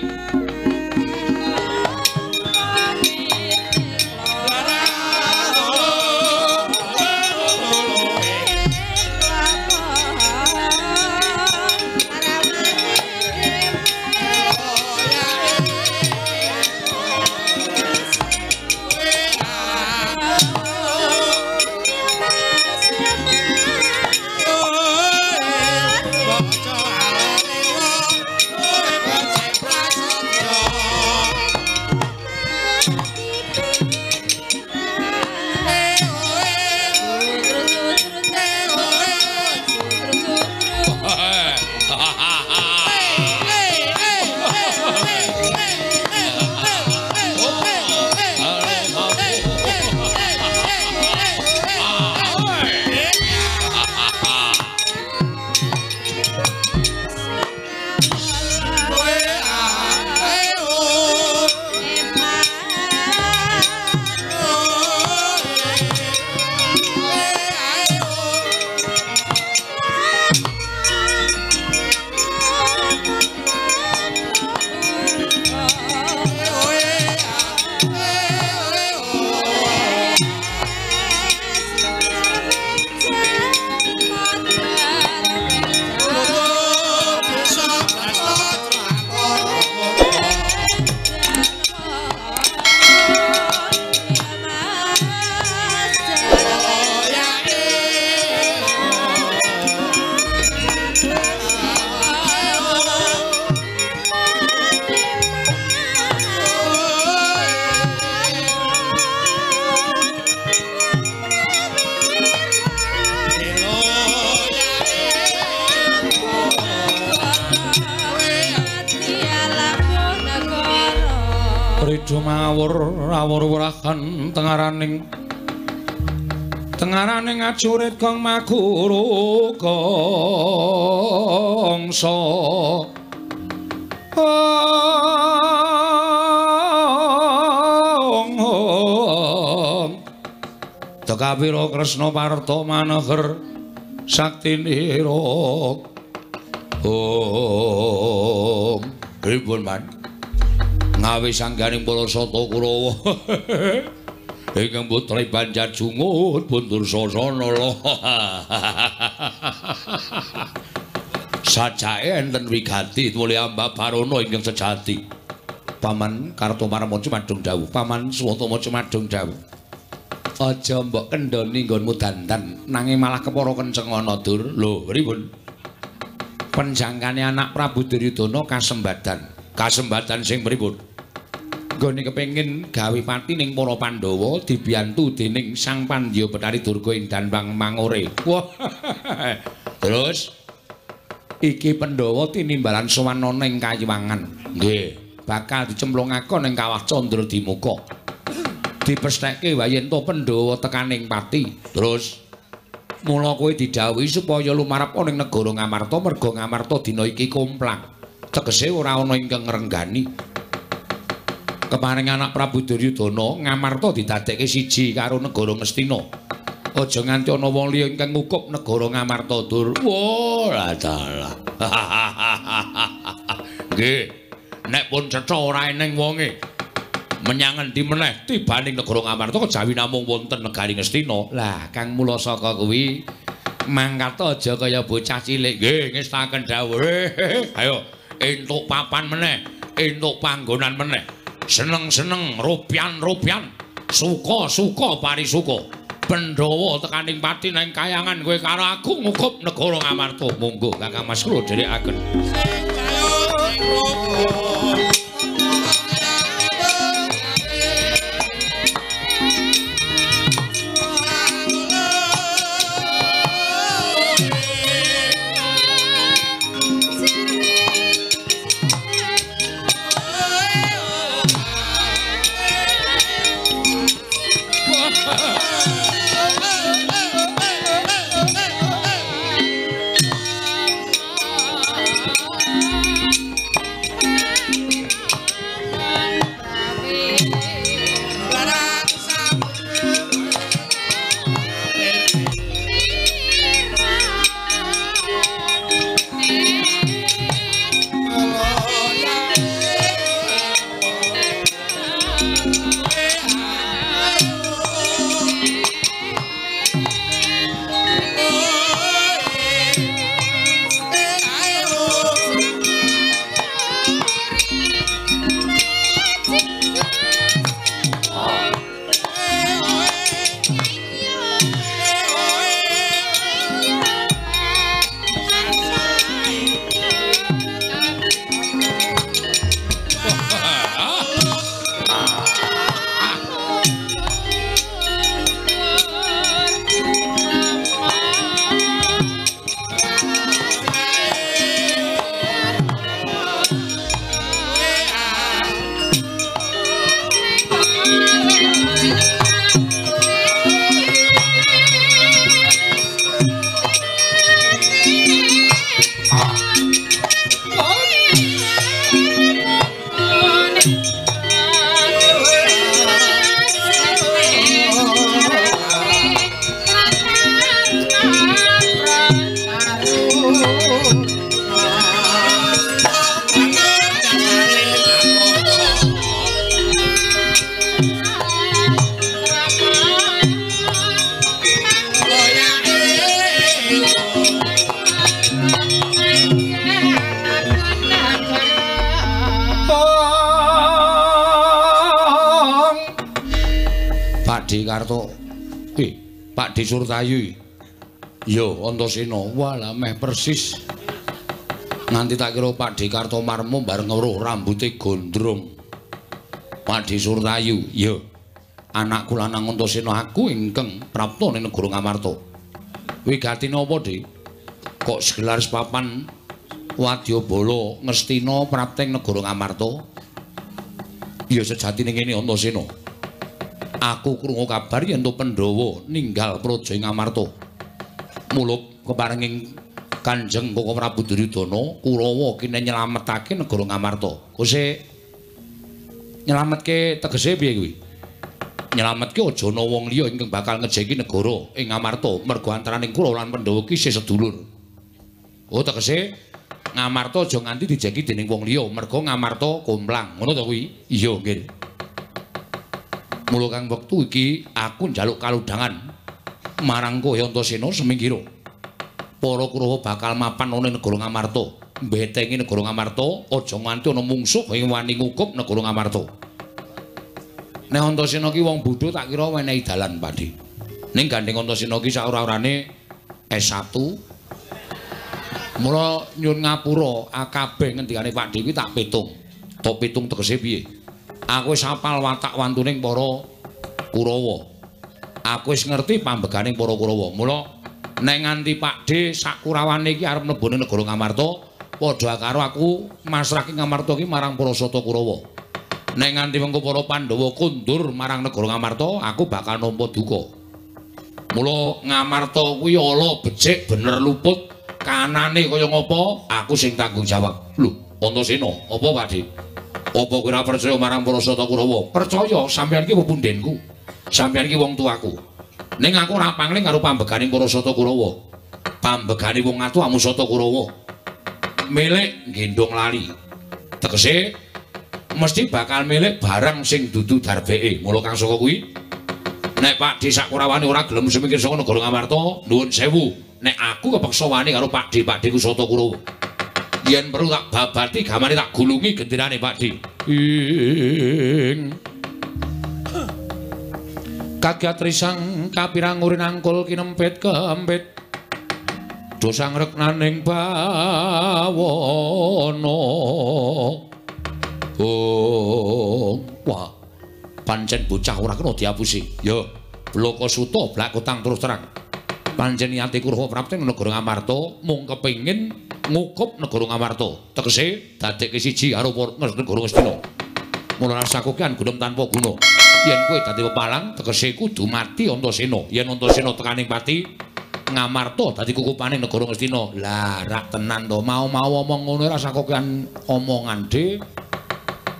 Ong ong. Dekawira Kresna Parta maneher saktinira Om Ribun man ngawi sangganing para sata Kurawa ingkang putra Banjar Jungut buntur sasana sajake enten wigati mulya ambabarana ingkang sejati. Paman Kartomarma Cumadung dawuh. Paman Swatama Cumadung dawuh. Aja mbok kendhoni nggonmu dandan nanging malah kepara kenceng ana dur. Lho pripun? Penjangkane anak Prabu Duryudana kasembadan. Kasembadan sing pripun nggone kepengin gawe pati ning para Pandhawa dibiyantu dening Sang Pandya Betari Durga ing Danbang Mangore. Wah. Terus iki Pandhawa tinimbalan sowan ana ing Kayiwangan. Nggih, bakal dicemplungake ning Kawah Candra Dimuka. Dipesthekke wayen to Pandhawa tekaning pati. Terus Mula kowe didhawuhi supaya lumarep ning negara Ngamarta merga Ngamarta dina iki komplang. Tegese ora ana ingkang ngrenggani. Kemaring anak Prabu Duryudana Ngamarta didadekke siji karo negara Ngastina. Aja nganti ana wong liya ingkang ngukup negara Ngamarta dur. Wah, dalah. Nggih. Nek pun cetha ora eneng wonge. Menyang endi meneh tibaning negara Ngamarta kejawi namung wonten negari Ngastina. Lah, Kang Mulasaka kuwi mangkat aja kaya bocah cilik. Nggih, ngestaken dawuh. Ayo, entuk papan meneh, entuk panggonan meneh. Seneng-seneng rupian-rupian. Suka-suka parisuka. Pandhawa tekaning pati nang kayangan kowe karo aku ngukup negara Ngamarta. Monggo Kakang Mas kula dherekaken. Pakdi Surtayu. Yo, Antasena. Walah meh persis. Nganti tak kira Pakdi Karto marmo bareng weruh rambuté gondrong. Pakdi Surtayu. Yo. Anakku lanang Antasena aku ingkang prapta ning negara Ngamarta. Wigatine apa, Dik? Kok segelar papan Wadyabala Ngastina prapteng negara Ngamarta? Ya sejatine ngene Antasena. Aku krungu kabar yen to Pandhawa ninggal praja ing Amarta. Muluk keparenging Kanjeng Koko Prabu Duryudana, Kurawa kene nyelametake negara Ngamarta. Kose nyelametke tegese piye kuwi? Nyelametke aja ana wong liya ingkang bakal ngejeki negara ing Ngamarta mergo antaraning kula lan Pandhawa ki isih sedulur. Oh tegese Ngamarta aja nganti dijeki dening wong liya mergo Ngamarta komplang. Ngono to kuwi? Iya, nggih. Mula kang wektu iki aku njaluk kaludhangan marang kowe Antasena semingkira. Para Kurawa bakal mapan ana negara Ngamarta. Mbetengi negara Ngamarta, aja nganti ana mungsuh sing wani ngukup negara Ngamarta. Nek Antasena ki wong bodho tak kira wenehi dalan Pakdi. Ning gandeng Antasena ki sak ora-orane S1. Mula nyun ngapura akabeh ngendikane Pakdi kuwi tak pitung. Tok pitung tegese piye? Aku wis hafal watak wantuning para Kurawa. Aku wis ngerti pambeganing para Kurawa. Mula nek nganti Pakde sak kurawane iki arep mlebu negara Ngamarta, padha karo aku masrahke Ngamarta iki marang para sata Kurawa. Nek nganti mengko para Pandhawa kundur marang negara Ngamarta, aku bakal nampa duka. Mula ngamarta kuwi ala becik bener luput kanane kaya ngopo aku sing tanggung jawab. Lho, Antasena, apa Pakde? Apa kowe ora percaya marang para Sata Kurawa? Percaya, sampeyan ki pepundhenku. Sampeyan ki wong tuaku. Ning aku ora pangling karo pambeganing para Sata Kurawa. Pambegane wong atu amu Sata Kurawa. Milik gendong lali. Tegese mesti bakal milik barang sing dudu darbeke. Mula kang saka kuwi Nek Pak Di Sakurawane ora gelem semikir saka negara Ngamarta, nuwun sewu. Nek aku kepeksa wani karo Pak Di, Pak ku Sata Kurawa. Yen perlu tak babati gamane tak gulungi gendirane Pak Di. Ing Kagiat risang kapirang urin angkul kinempit kempit Dosang reknaning bawono Oh, wah pancen bocah ora kena diapusi. Ya, bloko suta blak kutang terus terang. Pancen niate Kurawa prapten negara Ngamarta mung kepengin ngukup negara Ngamarta. Tegese dadekke siji karo negara Ngastina. Mula rasakokan gunung tanpa guna. Yen kowe dadi pepalang, tegese kudu mati Antasena. Yen Antasena tekaning pati, Ngamarta dadi kukupane negara Ngastina. Lah, rak tenan to, mau-mau omong ngono rasakokan omongan de.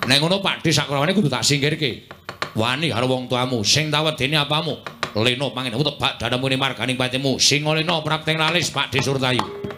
Nek ngono Pak De sakrawane kudu tak singkirke. wani karo wong tuamu sing tawedene apamu leno pangenamu tebak dadamune marganing patimu sing leno prakteng lalis Pak Desurtayu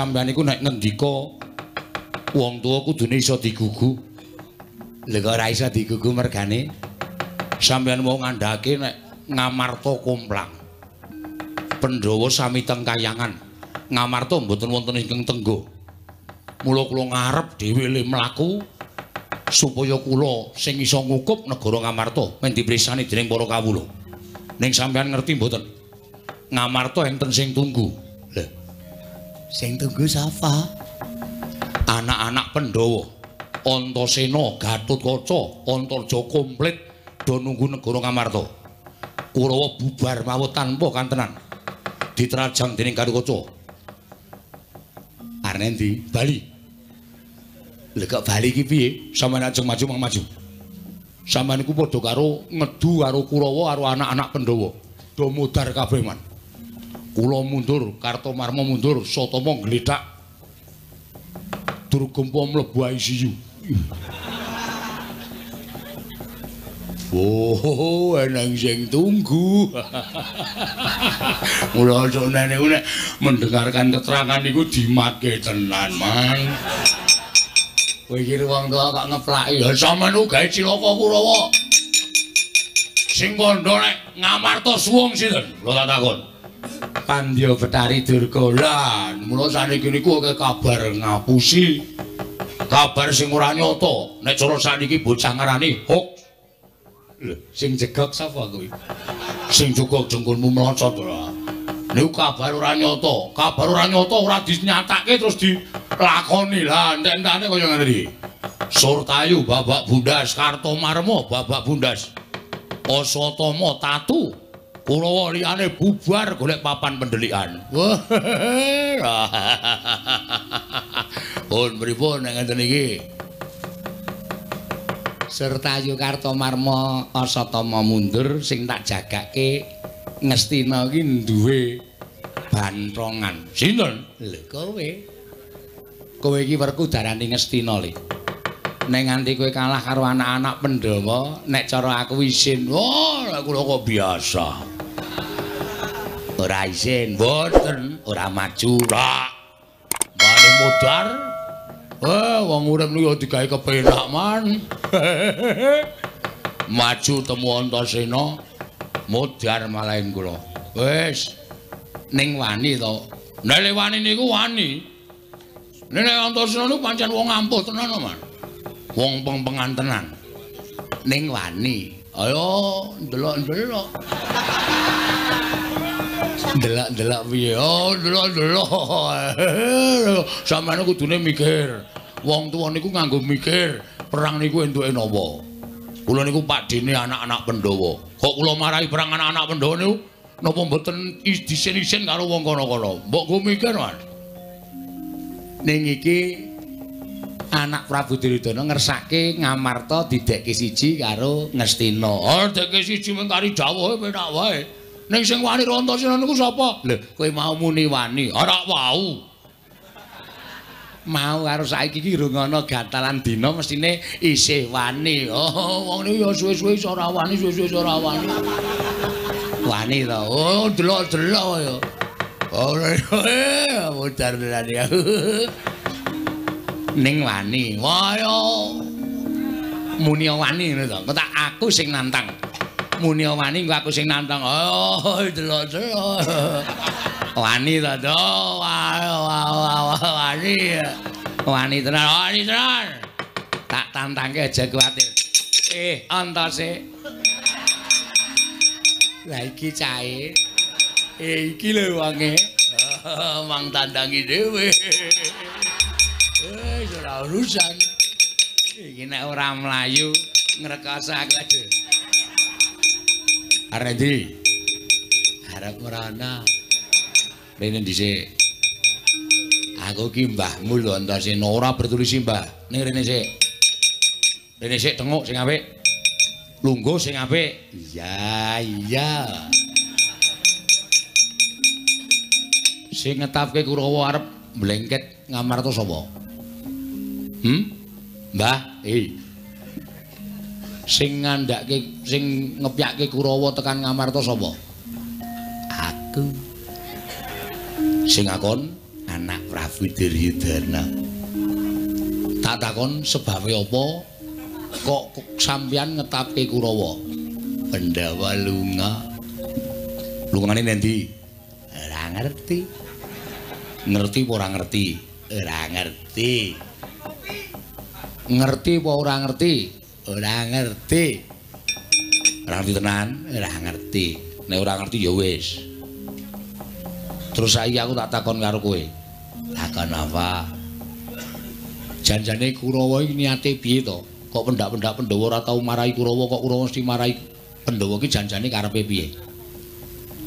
Sampeyan iku nek ngendika wong tuwa kudune iso digugu. Lha kok ora iso digugu mergane? Sampeyan mau ngandhake nek Ngamarta komplang. Pandhawa sami teng kayangan. Ngamarta mboten wonten ingkang tenggo. Mula kula ngarep dhewe le mlaku supaya kula sing iso ngukup negara Ngamarta men diprisani dening para kawula. Ning sampeyan ngerti mboten? Ngamarta enten sing tunggu. Sing tunggu sapa? anak-anak Pandhawa, Antasena, Gatotkaca, Antarja komplit do nunggu negara Ngamarta. Kurawa bubar mawut tanpa kantenan. Ditrajang dening Gatotkaca. Arep ndi? Bali. Lha kok bali iki piye? Sampeyan ajeng maju mang maju. Sampeyan iku padha karo ngedu karo Kurawa karo anak-anak Pandhawa. Do mudhar kabeh man. Kula mundur, Kartomarma mundur, Satama gledak. Durgempa mlebu ICU. Oh, eneng sing tunggu. Mula sonene ku nek mendengarkan keterangan iku dimake tenan, Man. Kowe iki wong tuwa kok ngeplaki. Ya sampean ku gawe cilaka Kurawa. Sing kandha nek Ngamarta suwung sinten? Kula tak takon. Pandya Betari Durgalan. Mula saniki niku kabar ngapusi. Kabar sing ora nyata. Nek cara saniki bocah ngarani hoax. Sing jegok sapa kuwi? Sing jegok jengkulmu melocot ora. Niku kabar ora nyata. Kabar ora nyata ora dinyatake terus dilakoni. Lah entek-entane kaya ngene iki. Surtayu babak bundas, Kartomarma babak bundas. Asatama tatu. Kurawa liyane bubar golek papan pendelikan. Pun pripun nek ngeten iki? Sertayu Kartomarma Asatama mundur sing tak jagake Ngestina iki duwe bantrongan. Sinten? Lho kowe. Kowe iki werku darani Ngestina le. Nek nganti kowe kalah karo anak-anak Pandhawa, nek cara aku isin, Oh, kula kok biasa. Ora isin. Mboten, ora maju. Ora. Mane modar. Eh, wong urip niku ya digawe kepenak man. Maju temu Antasena, modar malahin kula. Wis, Ning wani to. nek wani niku wani. Nek Antasena niku pancen wong ampuh tenan man. Wong pengpengan tenan. Ning wani. Ayo ndelok-ndelok. Delok-delok piye? Oh, ndelok-ndelok. Sampeyan kudune mikir. Wong tuwa niku nganggo mikir, perang niku entuke napa. Kula niku padine anak-anak Pandhawa. Kok kula marahi perang anak-anak Pandhawa niku napa mboten disin-isin karo wong kono-kono. Mbok go mikir, Mas. Ning iki anak Prabu Duryudana ngersake Ngamarta didekke siji karo Ngastina. Oh, deke siji mung kari dawuhe penak wae. Ning sing wani Rantasena niku sapa? Lho, kowe mau muni wani. Ora wau. Mau karo saiki iki rungono gatalan dina mestine isih wani. Oh, wong niku ya suwe-suwe iso ora wani, suwe-suwe iso ora wani. Wani to. Oh, delok-delok ya. Oh, mutar berani aku. Ning wani. Wah. Muni wani ngono to. Kok aku sing nantang. Muni wani kok aku sing nantang. Oh, delok-delok. Wani to, Do. Wani. Wani tenan, wani tenan. Tak tantangke aja kuwatir. Eh, antase. Lah iki cahe. Eh, iki lho wange. Mang tandangi dhewe. Eh, ora urusan. Iki nek ora mlayu ngrekoso aku aduh. Arep ndi? Arep merana. Rene dhisik. Aku ki mbahmu lho Antasena ora bertulisi mbah. Ning rene sik. Rene sik tenguk sing apik. Lungguh sing apik. Iya, iya. Sing ngetapke Kurawa arep mlengket ngamarta sapa? Hmm? Mbah, eh. Sing ngandhake sing ngepyake Kurawa tekan ngamarta sapa? Aku. Sing akon anak Prabu Duryudana. Tak takon sebabe apa kok sampeyan ngetapke Kurawa? Pandhawa lunga. Lungane nendi? Ora ngerti. Ngerti apa ora ngerti? Ora ngerti. Ngerti apa ora ngerti? Ora ngerti. Ora ngerti tenan? Ora ngerti. Nek ora ngerti ya wis. Terus saiki aku tak takon karo kowe. Takon apa? Janjane Kurawa iki niate piye to? Kok pendak-pendak Pandhawa ora tau marahi Kurawa, kok Kurawa mesti marahi Pandhawa iki janjane karepe piye?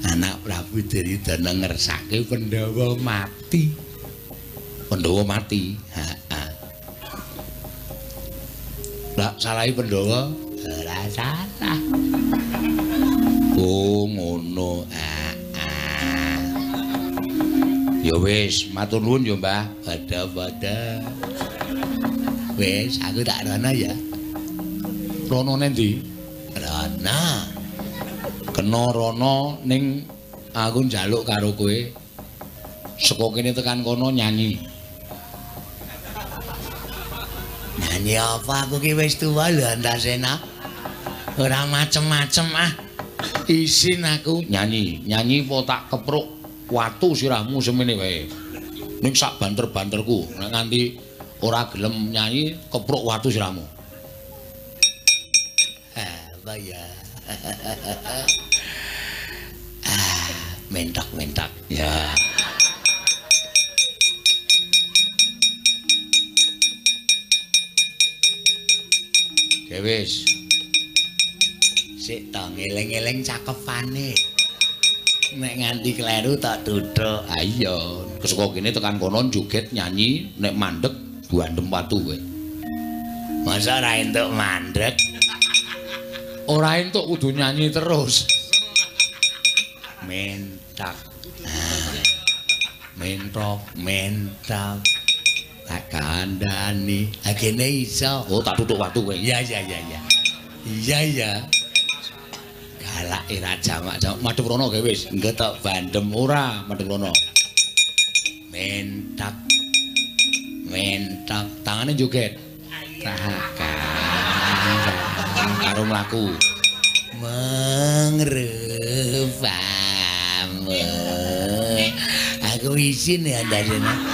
Anak Prabu Duryudana ngersake Pandhawa mati. Pandhawa mati. Heeh. Lah salahi Pandhawa? Ora salah. Oh, ngono. Heeh. Ya wis, matur nuwun ya, Mbah. Pada-pada. Wis, aku tak rono ya. Rono nendi? Rono. Kena rono ning aku njaluk karo kowe. Saka kene tekan kono nyanyi. Nyanyi apa aku ki wis tuwa lho Antasena. Ora macem-macem ah. Isin aku nyanyi, nyanyi apa tak kepruk watu sirahmu semene wae. Ning sak banter-banterku, nek nganti ora gelem nyanyi kepruk watu sirahmu. Apa ya? ah, mentak-mentak. Ya. Ya wis. Sik to ngeleng-eleng cakepane. Nek nganti kleru tak tuthuk. Ha iya, kesaka kene tekan kono joget nyanyi nek mandek buandem watu kowe. Masa ora entuk mandek? Ora entuk kudu nyanyi terus. Mentak. Mentok, mentak. Tak kandani. Agene iso. Oh, tak tutuk watu kowe. Iya, iya, iya, iya. Iya, iya. Galak ira jamak jamak madhep rono gawe wis ngetok bandem ora rono. Mentak. Mentak tangane joget. Tahakan. Karo mlaku. Mangrepamu. Aku isin ya ndasene.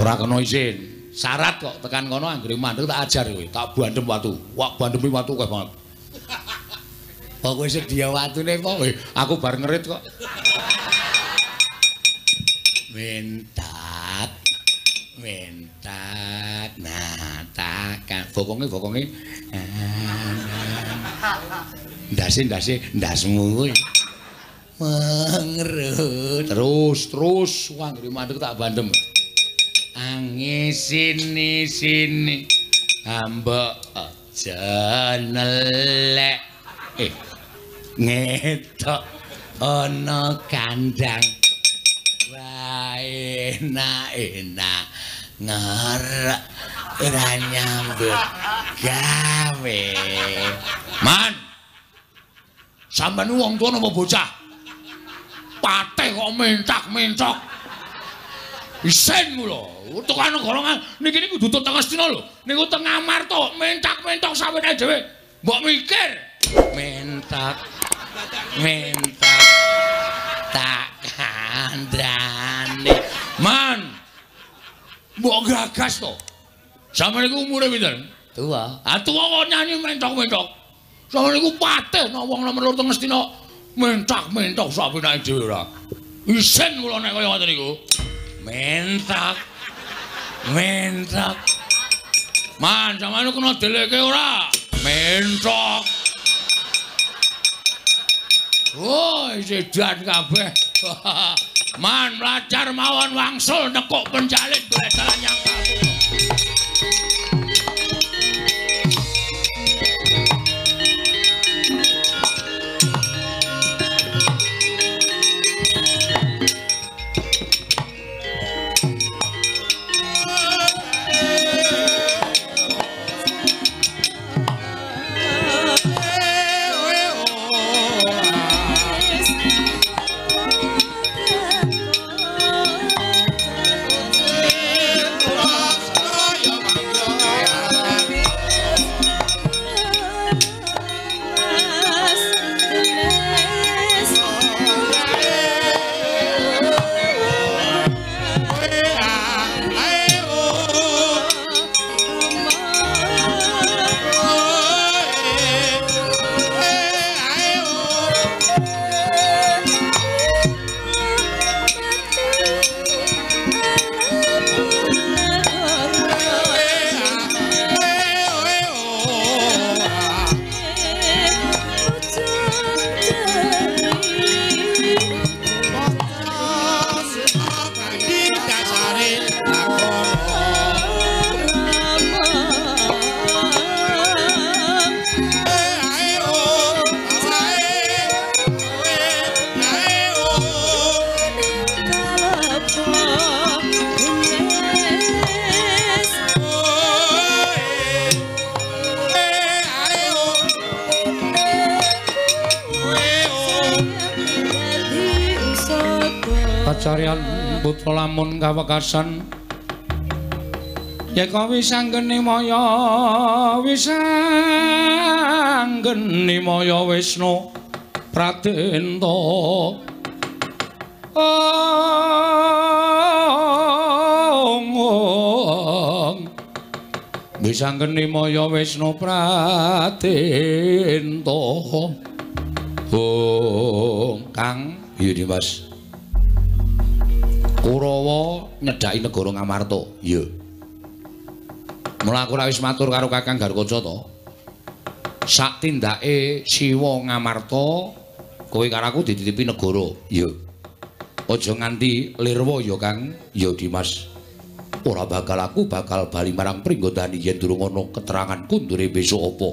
Ora kena isin. Syarat kok tekan kono anggere mandek tak ajar kowe, tak bandem watu. Wak bandemi watu kowe banget. Kok kowe sedia watune apa? Eh, aku bar ngerit kok. Mentak. Mentak. Nah, takan. Bokonge bokonge. Ndase ndase ndasmu kowe. Mengerut. Terus terus ngri mandek tak bandem. Angis sini sini. Ambek aja nelek. Eh, ngetok ana kandang wae enak ngarep ora nyambut gawe man sampeyan wong tuwa napa bocah pateh kok mentak-mentok. Isen kula. Tekan golongan niki niku kudu teng Astina lho. Niku teng Amarta mentak-mentok sawene dhewe. Mbok mikir. Mentak. Mentak. Tak kandhane. Man. Mbok gagas to. Sampe niku umure pinten? Tua. Ah tua kok nyanyi mentok-mentok. Sampe niku patih nek wong nomor loro teng Astina mentak-mentok sawene dhewe ora. Isen kula nek kaya ngoten niku. Mentak. Mentok. Man, sampeyan kena deleke ora? Mentok. Oh, sedan kabeh. Man, mlajar mawon wangsul nekuk penjalin golek dalan yang kabeh. Lamun kawekasan Yeka wisanggeni maya wisanggeni maya Wisnu Pradenta Ong Wisanggeni maya Wisnu Pradenta Ong Kang Iya Mas Nyedhaki negara Ngamarta. Iya. Mula aku wis matur karo Kakang Garkaca to. Sak tindake Siwa Ngamarta kowe karo aku dititipi negara. Iya. Aja nganti lirwa ya Kang. Ya Dimas. Ora bakal aku bakal bali marang Pringgondani yen durung ana keterangan kundure besok apa.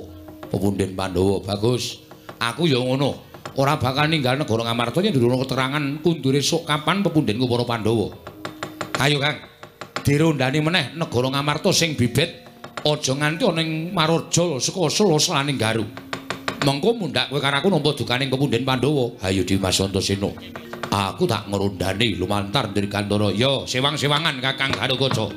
Pepunden Pandhawa bagus. Aku ya ngono. ora bakal ninggal negara Ngamarta yen durung keterangan kundure sok kapan pepundhenku para Pandhawa. Ayo Kang, dirondani meneh negara Ngamarta sing bibit aja nganti ana ing Marorja saka selaning Garu. Mengko mundhak kowe karo aku nampa dukaning pepunden Pandhawa. Ayo Dimas Antasena. Aku tak ngrondani lumantar dari kantara. Yo, sewang-sewangan Kakang Garukaca.